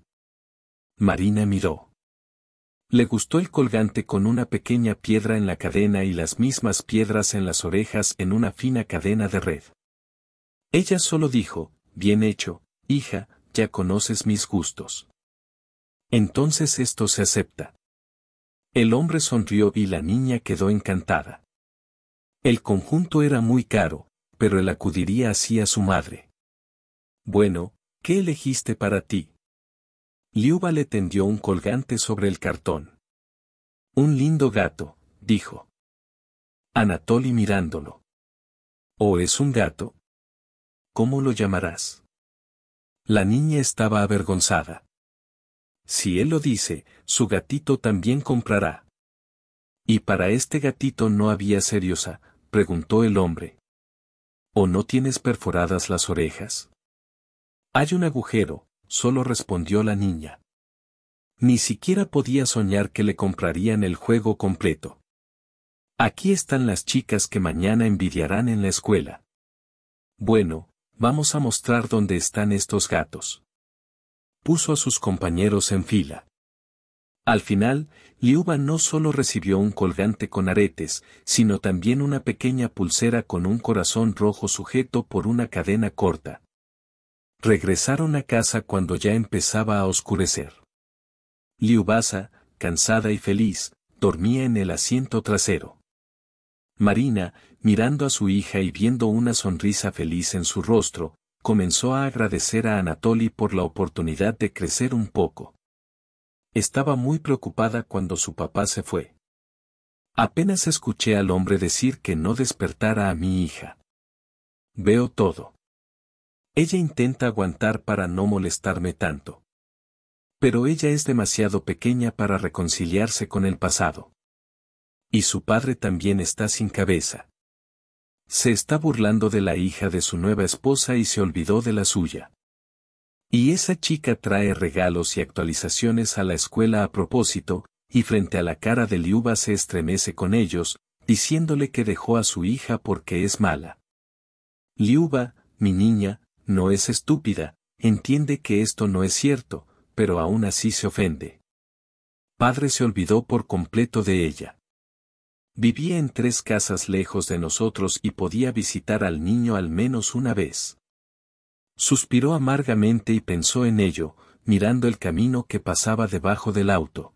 Marina miró. Le gustó el colgante con una pequeña piedra en la cadena y las mismas piedras en las orejas en una fina cadena de red. Ella solo dijo, bien hecho, hija, ya conoces mis gustos. Entonces esto se acepta. El hombre sonrió y la niña quedó encantada. El conjunto era muy caro, pero él acudiría así a su madre. Bueno, ¿qué elegiste para ti? Liuba le tendió un colgante sobre el cartón. Un lindo gato, dijo. Anatoly mirándolo. ¿O es un gato? ¿Cómo lo llamarás? La niña estaba avergonzada. Si él lo dice, su gatito también comprará. ¿Y para este gatito no había seriosa? preguntó el hombre. ¿O no tienes perforadas las orejas? Hay un agujero, solo respondió la niña. Ni siquiera podía soñar que le comprarían el juego completo. Aquí están las chicas que mañana envidiarán en la escuela. Bueno, Vamos a mostrar dónde están estos gatos. Puso a sus compañeros en fila. Al final, Liuba no solo recibió un colgante con aretes, sino también una pequeña pulsera con un corazón rojo sujeto por una cadena corta. Regresaron a casa cuando ya empezaba a oscurecer. Liubasa, cansada y feliz, dormía en el asiento trasero. Marina, mirando a su hija y viendo una sonrisa feliz en su rostro, comenzó a agradecer a Anatoly por la oportunidad de crecer un poco. Estaba muy preocupada cuando su papá se fue. Apenas escuché al hombre decir que no despertara a mi hija. Veo todo. Ella intenta aguantar para no molestarme tanto. Pero ella es demasiado pequeña para reconciliarse con el pasado. Y su padre también está sin cabeza. Se está burlando de la hija de su nueva esposa y se olvidó de la suya. Y esa chica trae regalos y actualizaciones a la escuela a propósito, y frente a la cara de Liuba se estremece con ellos, diciéndole que dejó a su hija porque es mala. Liuba, mi niña, no es estúpida, entiende que esto no es cierto, pero aún así se ofende. Padre se olvidó por completo de ella. Vivía en tres casas lejos de nosotros y podía visitar al niño al menos una vez. Suspiró amargamente y pensó en ello, mirando el camino que pasaba debajo del auto.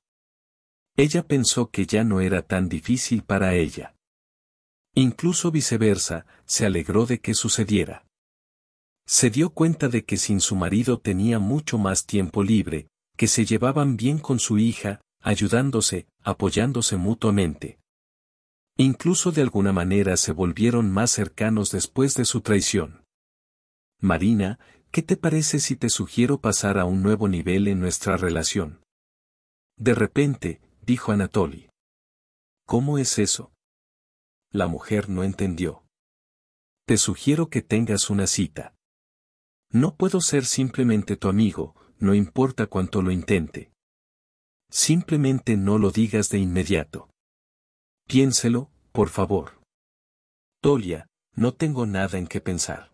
Ella pensó que ya no era tan difícil para ella. Incluso viceversa, se alegró de que sucediera. Se dio cuenta de que sin su marido tenía mucho más tiempo libre, que se llevaban bien con su hija, ayudándose, apoyándose mutuamente. Incluso de alguna manera se volvieron más cercanos después de su traición. Marina, ¿qué te parece si te sugiero pasar a un nuevo nivel en nuestra relación? De repente, dijo Anatoly. ¿Cómo es eso? La mujer no entendió. Te sugiero que tengas una cita. No puedo ser simplemente tu amigo, no importa cuánto lo intente. Simplemente no lo digas de inmediato. Piénselo, por favor. Tolia, no tengo nada en qué pensar.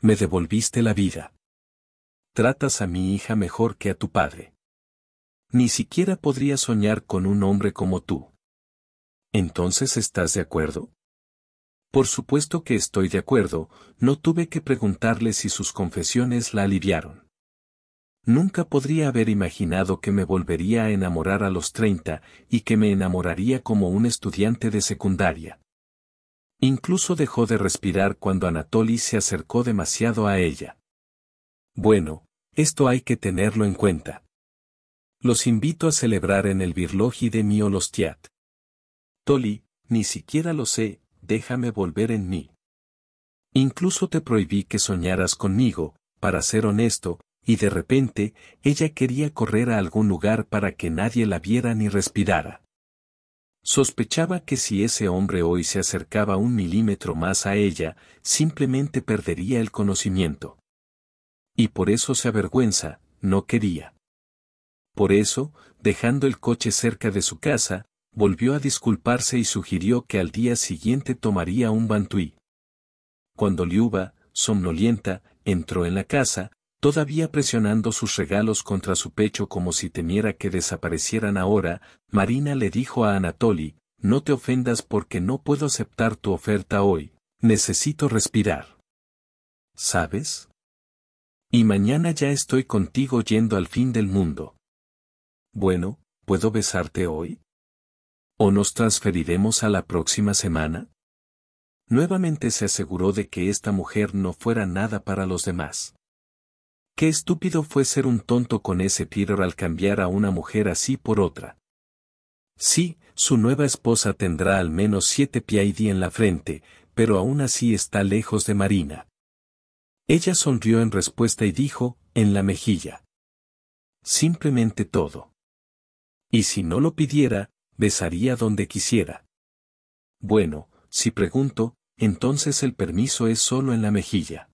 Me devolviste la vida. Tratas a mi hija mejor que a tu padre. Ni siquiera podría soñar con un hombre como tú. ¿Entonces estás de acuerdo? Por supuesto que estoy de acuerdo, no tuve que preguntarle si sus confesiones la aliviaron. Nunca podría haber imaginado que me volvería a enamorar a los 30 y que me enamoraría como un estudiante de secundaria. Incluso dejó de respirar cuando Anatoly se acercó demasiado a ella. Bueno, esto hay que tenerlo en cuenta. Los invito a celebrar en el Birloji de mi Olostiat. Toli, ni siquiera lo sé, déjame volver en mí. Incluso te prohibí que soñaras conmigo, para ser honesto, y de repente, ella quería correr a algún lugar para que nadie la viera ni respirara. Sospechaba que si ese hombre hoy se acercaba un milímetro más a ella, simplemente perdería el conocimiento. Y por eso se avergüenza, no quería. Por eso, dejando el coche cerca de su casa, volvió a disculparse y sugirió que al día siguiente tomaría un bantui. Cuando Liuba, somnolienta, entró en la casa, Todavía presionando sus regalos contra su pecho como si temiera que desaparecieran ahora, Marina le dijo a Anatoly, no te ofendas porque no puedo aceptar tu oferta hoy, necesito respirar. ¿Sabes? Y mañana ya estoy contigo yendo al fin del mundo. Bueno, ¿puedo besarte hoy? ¿O nos transferiremos a la próxima semana? Nuevamente se aseguró de que esta mujer no fuera nada para los demás. Qué estúpido fue ser un tonto con ese Peter al cambiar a una mujer así por otra. Sí, su nueva esposa tendrá al menos siete PID en la frente, pero aún así está lejos de Marina. Ella sonrió en respuesta y dijo, en la mejilla. Simplemente todo. Y si no lo pidiera, besaría donde quisiera. Bueno, si pregunto, entonces el permiso es solo en la mejilla.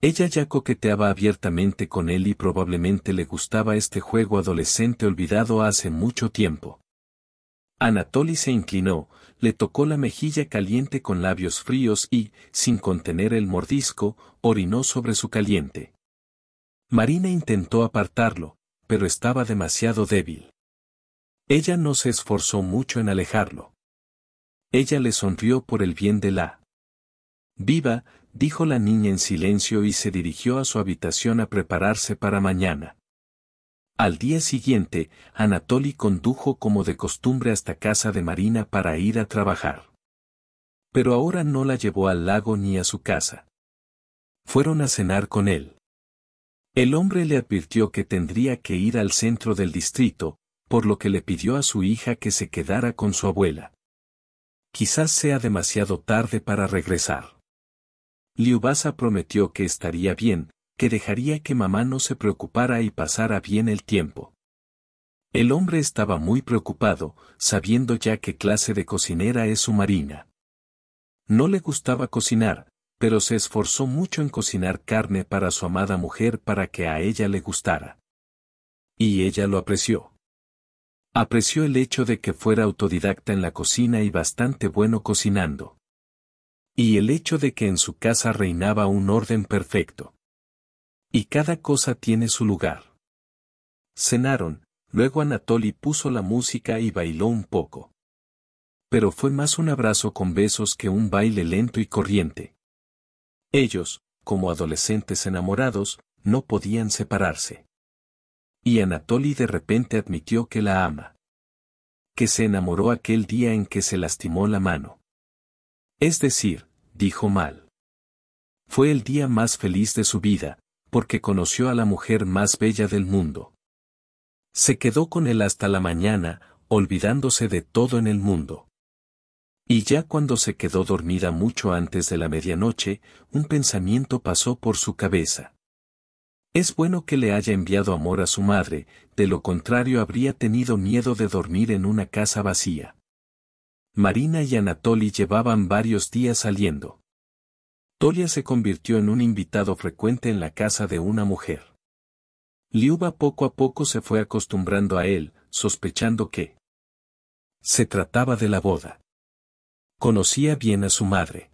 Ella ya coqueteaba abiertamente con él y probablemente le gustaba este juego adolescente olvidado hace mucho tiempo. Anatoly se inclinó, le tocó la mejilla caliente con labios fríos y, sin contener el mordisco, orinó sobre su caliente. Marina intentó apartarlo, pero estaba demasiado débil. Ella no se esforzó mucho en alejarlo. Ella le sonrió por el bien de la Viva, dijo la niña en silencio y se dirigió a su habitación a prepararse para mañana. Al día siguiente, Anatoly condujo como de costumbre hasta casa de Marina para ir a trabajar. Pero ahora no la llevó al lago ni a su casa. Fueron a cenar con él. El hombre le advirtió que tendría que ir al centro del distrito, por lo que le pidió a su hija que se quedara con su abuela. Quizás sea demasiado tarde para regresar. Liubasa prometió que estaría bien, que dejaría que mamá no se preocupara y pasara bien el tiempo. El hombre estaba muy preocupado, sabiendo ya qué clase de cocinera es su marina. No le gustaba cocinar, pero se esforzó mucho en cocinar carne para su amada mujer para que a ella le gustara. Y ella lo apreció. Apreció el hecho de que fuera autodidacta en la cocina y bastante bueno cocinando. Y el hecho de que en su casa reinaba un orden perfecto. Y cada cosa tiene su lugar. Cenaron, luego Anatoly puso la música y bailó un poco. Pero fue más un abrazo con besos que un baile lento y corriente. Ellos, como adolescentes enamorados, no podían separarse. Y Anatoly de repente admitió que la ama. Que se enamoró aquel día en que se lastimó la mano. Es decir, dijo mal. Fue el día más feliz de su vida, porque conoció a la mujer más bella del mundo. Se quedó con él hasta la mañana, olvidándose de todo en el mundo. Y ya cuando se quedó dormida mucho antes de la medianoche, un pensamiento pasó por su cabeza. Es bueno que le haya enviado amor a su madre, de lo contrario habría tenido miedo de dormir en una casa vacía. Marina y Anatoly llevaban varios días saliendo. Tolia se convirtió en un invitado frecuente en la casa de una mujer. Liuba poco a poco se fue acostumbrando a él, sospechando que se trataba de la boda. Conocía bien a su madre.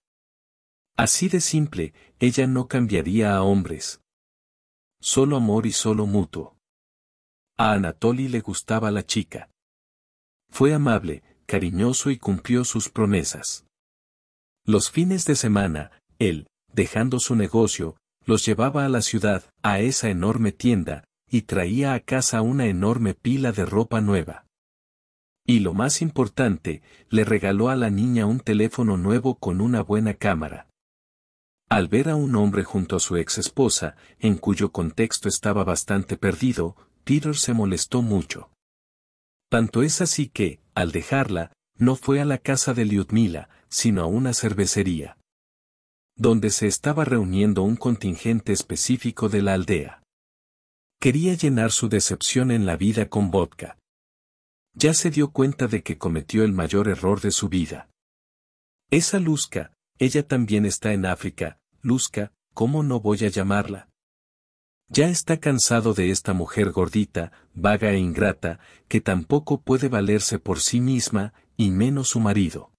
Así de simple, ella no cambiaría a hombres. Solo amor y solo mutuo. A Anatoly le gustaba la chica. Fue amable, cariñoso y cumplió sus promesas. Los fines de semana, él, dejando su negocio, los llevaba a la ciudad, a esa enorme tienda, y traía a casa una enorme pila de ropa nueva. Y lo más importante, le regaló a la niña un teléfono nuevo con una buena cámara. Al ver a un hombre junto a su ex esposa, en cuyo contexto estaba bastante perdido, Peter se molestó mucho. Tanto es así que, al dejarla, no fue a la casa de Lyudmila, sino a una cervecería. Donde se estaba reuniendo un contingente específico de la aldea. Quería llenar su decepción en la vida con vodka. Ya se dio cuenta de que cometió el mayor error de su vida. Esa Luzca, ella también está en África, Luzca, ¿cómo no voy a llamarla? Ya está cansado de esta mujer gordita, vaga e ingrata, que tampoco puede valerse por sí misma, y menos su marido.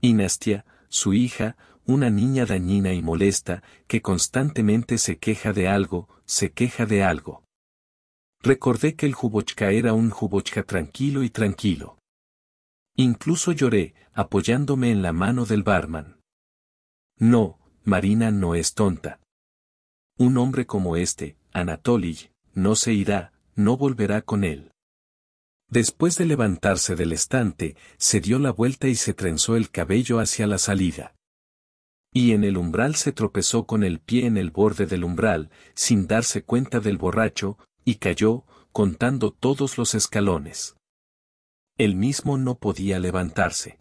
Y Nastia, su hija, una niña dañina y molesta, que constantemente se queja de algo, se queja de algo. Recordé que el Jubochka era un Jubochka tranquilo y tranquilo. Incluso lloré, apoyándome en la mano del barman. No, Marina no es tonta. Un hombre como este, Anatoly, no se irá, no volverá con él. Después de levantarse del estante, se dio la vuelta y se trenzó el cabello hacia la salida. Y en el umbral se tropezó con el pie en el borde del umbral, sin darse cuenta del borracho, y cayó, contando todos los escalones. Él mismo no podía levantarse.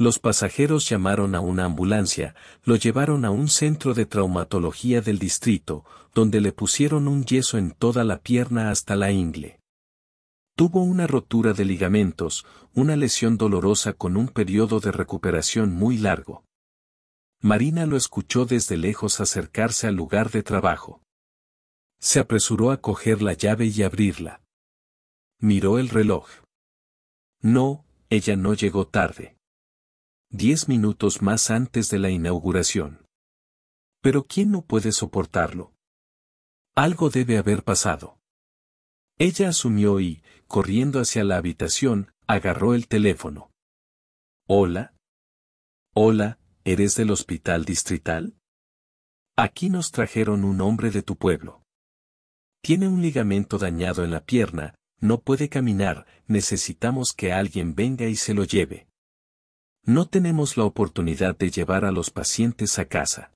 Los pasajeros llamaron a una ambulancia, lo llevaron a un centro de traumatología del distrito, donde le pusieron un yeso en toda la pierna hasta la ingle. Tuvo una rotura de ligamentos, una lesión dolorosa con un periodo de recuperación muy largo. Marina lo escuchó desde lejos acercarse al lugar de trabajo. Se apresuró a coger la llave y abrirla. Miró el reloj. No, ella no llegó tarde. Diez minutos más antes de la inauguración. Pero ¿quién no puede soportarlo? Algo debe haber pasado. Ella asumió y, corriendo hacia la habitación, agarró el teléfono. Hola. Hola, ¿Eres del hospital distrital? Aquí nos trajeron un hombre de tu pueblo. Tiene un ligamento dañado en la pierna, no puede caminar, necesitamos que alguien venga y se lo lleve. No tenemos la oportunidad de llevar a los pacientes a casa.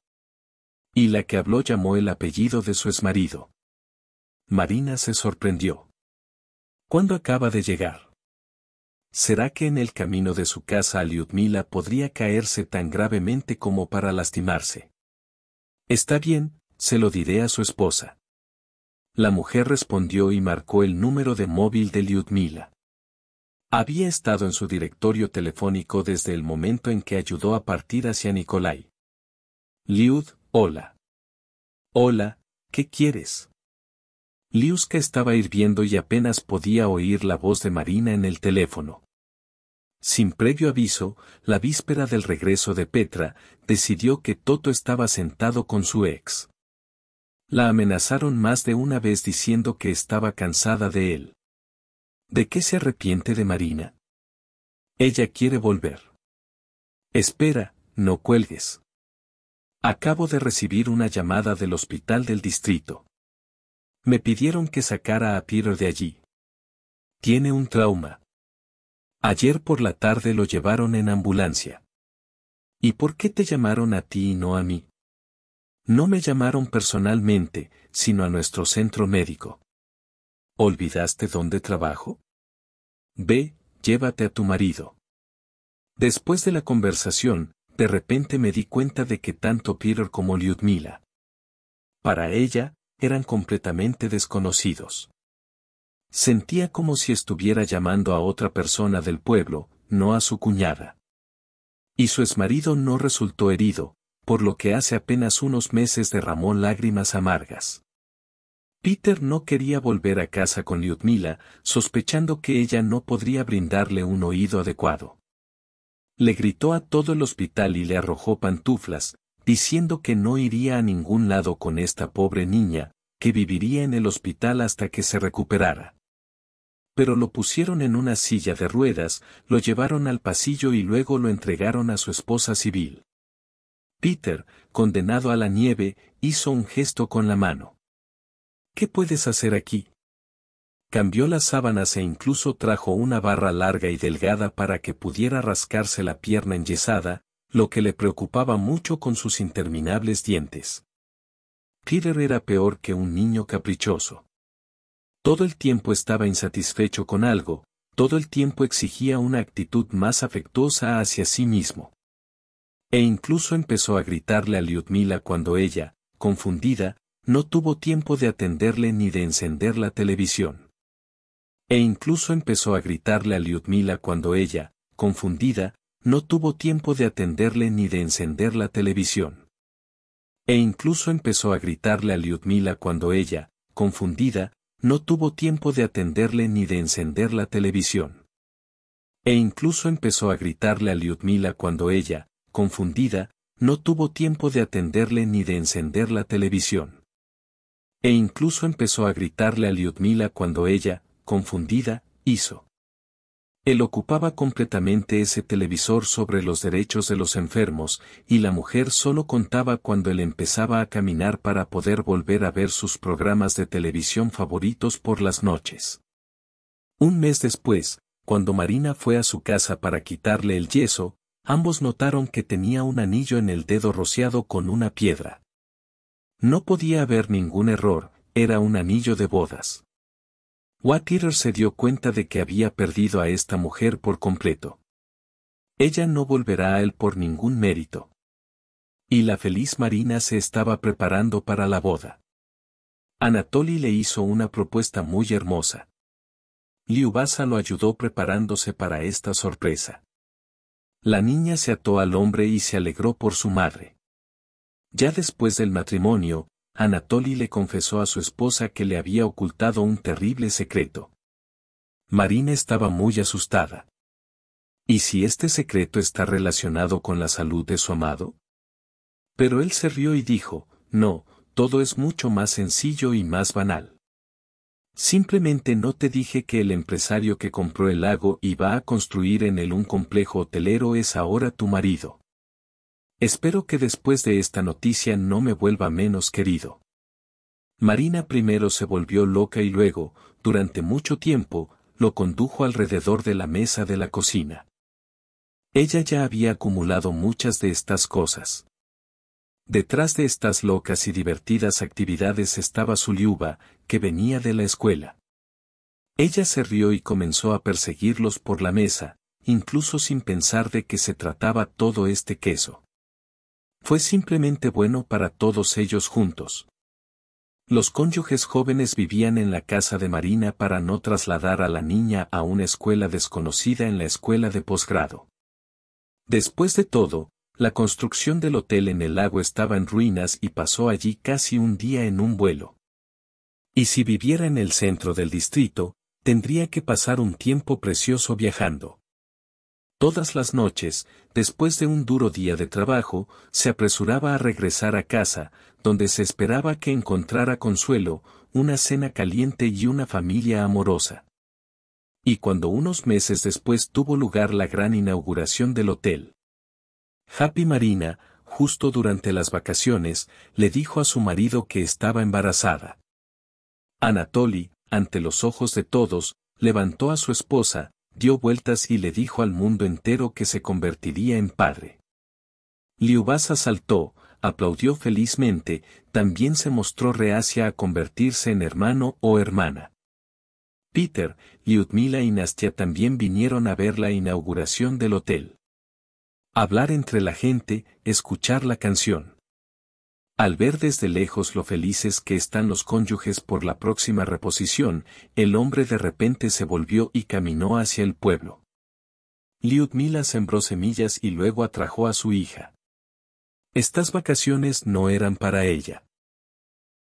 Y la que habló llamó el apellido de su exmarido. Marina se sorprendió. ¿Cuándo acaba de llegar? ¿Será que en el camino de su casa a Lyudmila podría caerse tan gravemente como para lastimarse? Está bien, se lo diré a su esposa. La mujer respondió y marcó el número de móvil de Lyudmila. Había estado en su directorio telefónico desde el momento en que ayudó a partir hacia Nikolai. Liud, hola. Hola, ¿qué quieres? Liuska estaba hirviendo y apenas podía oír la voz de Marina en el teléfono. Sin previo aviso, la víspera del regreso de Petra, decidió que Toto estaba sentado con su ex. La amenazaron más de una vez diciendo que estaba cansada de él. ¿De qué se arrepiente de Marina? Ella quiere volver. Espera, no cuelgues. Acabo de recibir una llamada del hospital del distrito. Me pidieron que sacara a Peter de allí. Tiene un trauma. Ayer por la tarde lo llevaron en ambulancia. ¿Y por qué te llamaron a ti y no a mí? No me llamaron personalmente, sino a nuestro centro médico. ¿Olvidaste dónde trabajo? Ve, llévate a tu marido. Después de la conversación, de repente me di cuenta de que tanto Peter como Lyudmila. Para ella, eran completamente desconocidos. Sentía como si estuviera llamando a otra persona del pueblo, no a su cuñada. Y su exmarido no resultó herido, por lo que hace apenas unos meses derramó lágrimas amargas. Peter no quería volver a casa con Lyudmila, sospechando que ella no podría brindarle un oído adecuado. Le gritó a todo el hospital y le arrojó pantuflas, diciendo que no iría a ningún lado con esta pobre niña, que viviría en el hospital hasta que se recuperara. Pero lo pusieron en una silla de ruedas, lo llevaron al pasillo y luego lo entregaron a su esposa civil. Peter, condenado a la nieve, hizo un gesto con la mano. ¿Qué puedes hacer aquí? Cambió las sábanas e incluso trajo una barra larga y delgada para que pudiera rascarse la pierna enyesada, lo que le preocupaba mucho con sus interminables dientes. Peter era peor que un niño caprichoso. Todo el tiempo estaba insatisfecho con algo, todo el tiempo exigía una actitud más afectuosa hacia sí mismo. E incluso empezó a gritarle a Lyudmila cuando ella, confundida, no tuvo tiempo de atenderle ni de encender la televisión. E incluso empezó a gritarle a Lyudmila cuando ella, confundida, no tuvo tiempo de atenderle ni de encender la televisión. E incluso empezó a gritarle a Lyudmila cuando ella, confundida, no tuvo tiempo de atenderle ni de encender la televisión. E incluso empezó a gritarle a Lyudmila cuando ella, confundida, no tuvo tiempo de atenderle ni de encender la televisión. E incluso empezó a gritarle a Lyudmila cuando ella, confundida, hizo. Él ocupaba completamente ese televisor sobre los derechos de los enfermos, y la mujer solo contaba cuando él empezaba a caminar para poder volver a ver sus programas de televisión favoritos por las noches. Un mes después, cuando Marina fue a su casa para quitarle el yeso, ambos notaron que tenía un anillo en el dedo rociado con una piedra. No podía haber ningún error, era un anillo de bodas. Waterer se dio cuenta de que había perdido a esta mujer por completo. Ella no volverá a él por ningún mérito. Y la feliz Marina se estaba preparando para la boda. Anatoly le hizo una propuesta muy hermosa. Liubasa lo ayudó preparándose para esta sorpresa. La niña se ató al hombre y se alegró por su madre. Ya después del matrimonio, Anatoly le confesó a su esposa que le había ocultado un terrible secreto. Marina estaba muy asustada. ¿Y si este secreto está relacionado con la salud de su amado? Pero él se rió y dijo, no, todo es mucho más sencillo y más banal. Simplemente no te dije que el empresario que compró el lago y va a construir en él un complejo hotelero es ahora tu marido. Espero que después de esta noticia no me vuelva menos querido. Marina primero se volvió loca y luego, durante mucho tiempo, lo condujo alrededor de la mesa de la cocina. Ella ya había acumulado muchas de estas cosas. Detrás de estas locas y divertidas actividades estaba su liuba, que venía de la escuela. Ella se rió y comenzó a perseguirlos por la mesa, incluso sin pensar de qué se trataba todo este queso. Fue simplemente bueno para todos ellos juntos. Los cónyuges jóvenes vivían en la casa de Marina para no trasladar a la niña a una escuela desconocida en la escuela de posgrado. Después de todo, la construcción del hotel en el lago estaba en ruinas y pasó allí casi un día en un vuelo. Y si viviera en el centro del distrito, tendría que pasar un tiempo precioso viajando. Todas las noches, después de un duro día de trabajo, se apresuraba a regresar a casa, donde se esperaba que encontrara consuelo, una cena caliente y una familia amorosa. Y cuando unos meses después tuvo lugar la gran inauguración del hotel. Happy Marina, justo durante las vacaciones, le dijo a su marido que estaba embarazada. Anatoly, ante los ojos de todos, levantó a su esposa, dio vueltas y le dijo al mundo entero que se convertiría en padre. Liubasa saltó, aplaudió felizmente, también se mostró reacia a convertirse en hermano o hermana. Peter, Liudmila y Nastia también vinieron a ver la inauguración del hotel. Hablar entre la gente, escuchar la canción. Al ver desde lejos lo felices que están los cónyuges por la próxima reposición, el hombre de repente se volvió y caminó hacia el pueblo. Liudmila sembró semillas y luego atrajo a su hija. Estas vacaciones no eran para ella.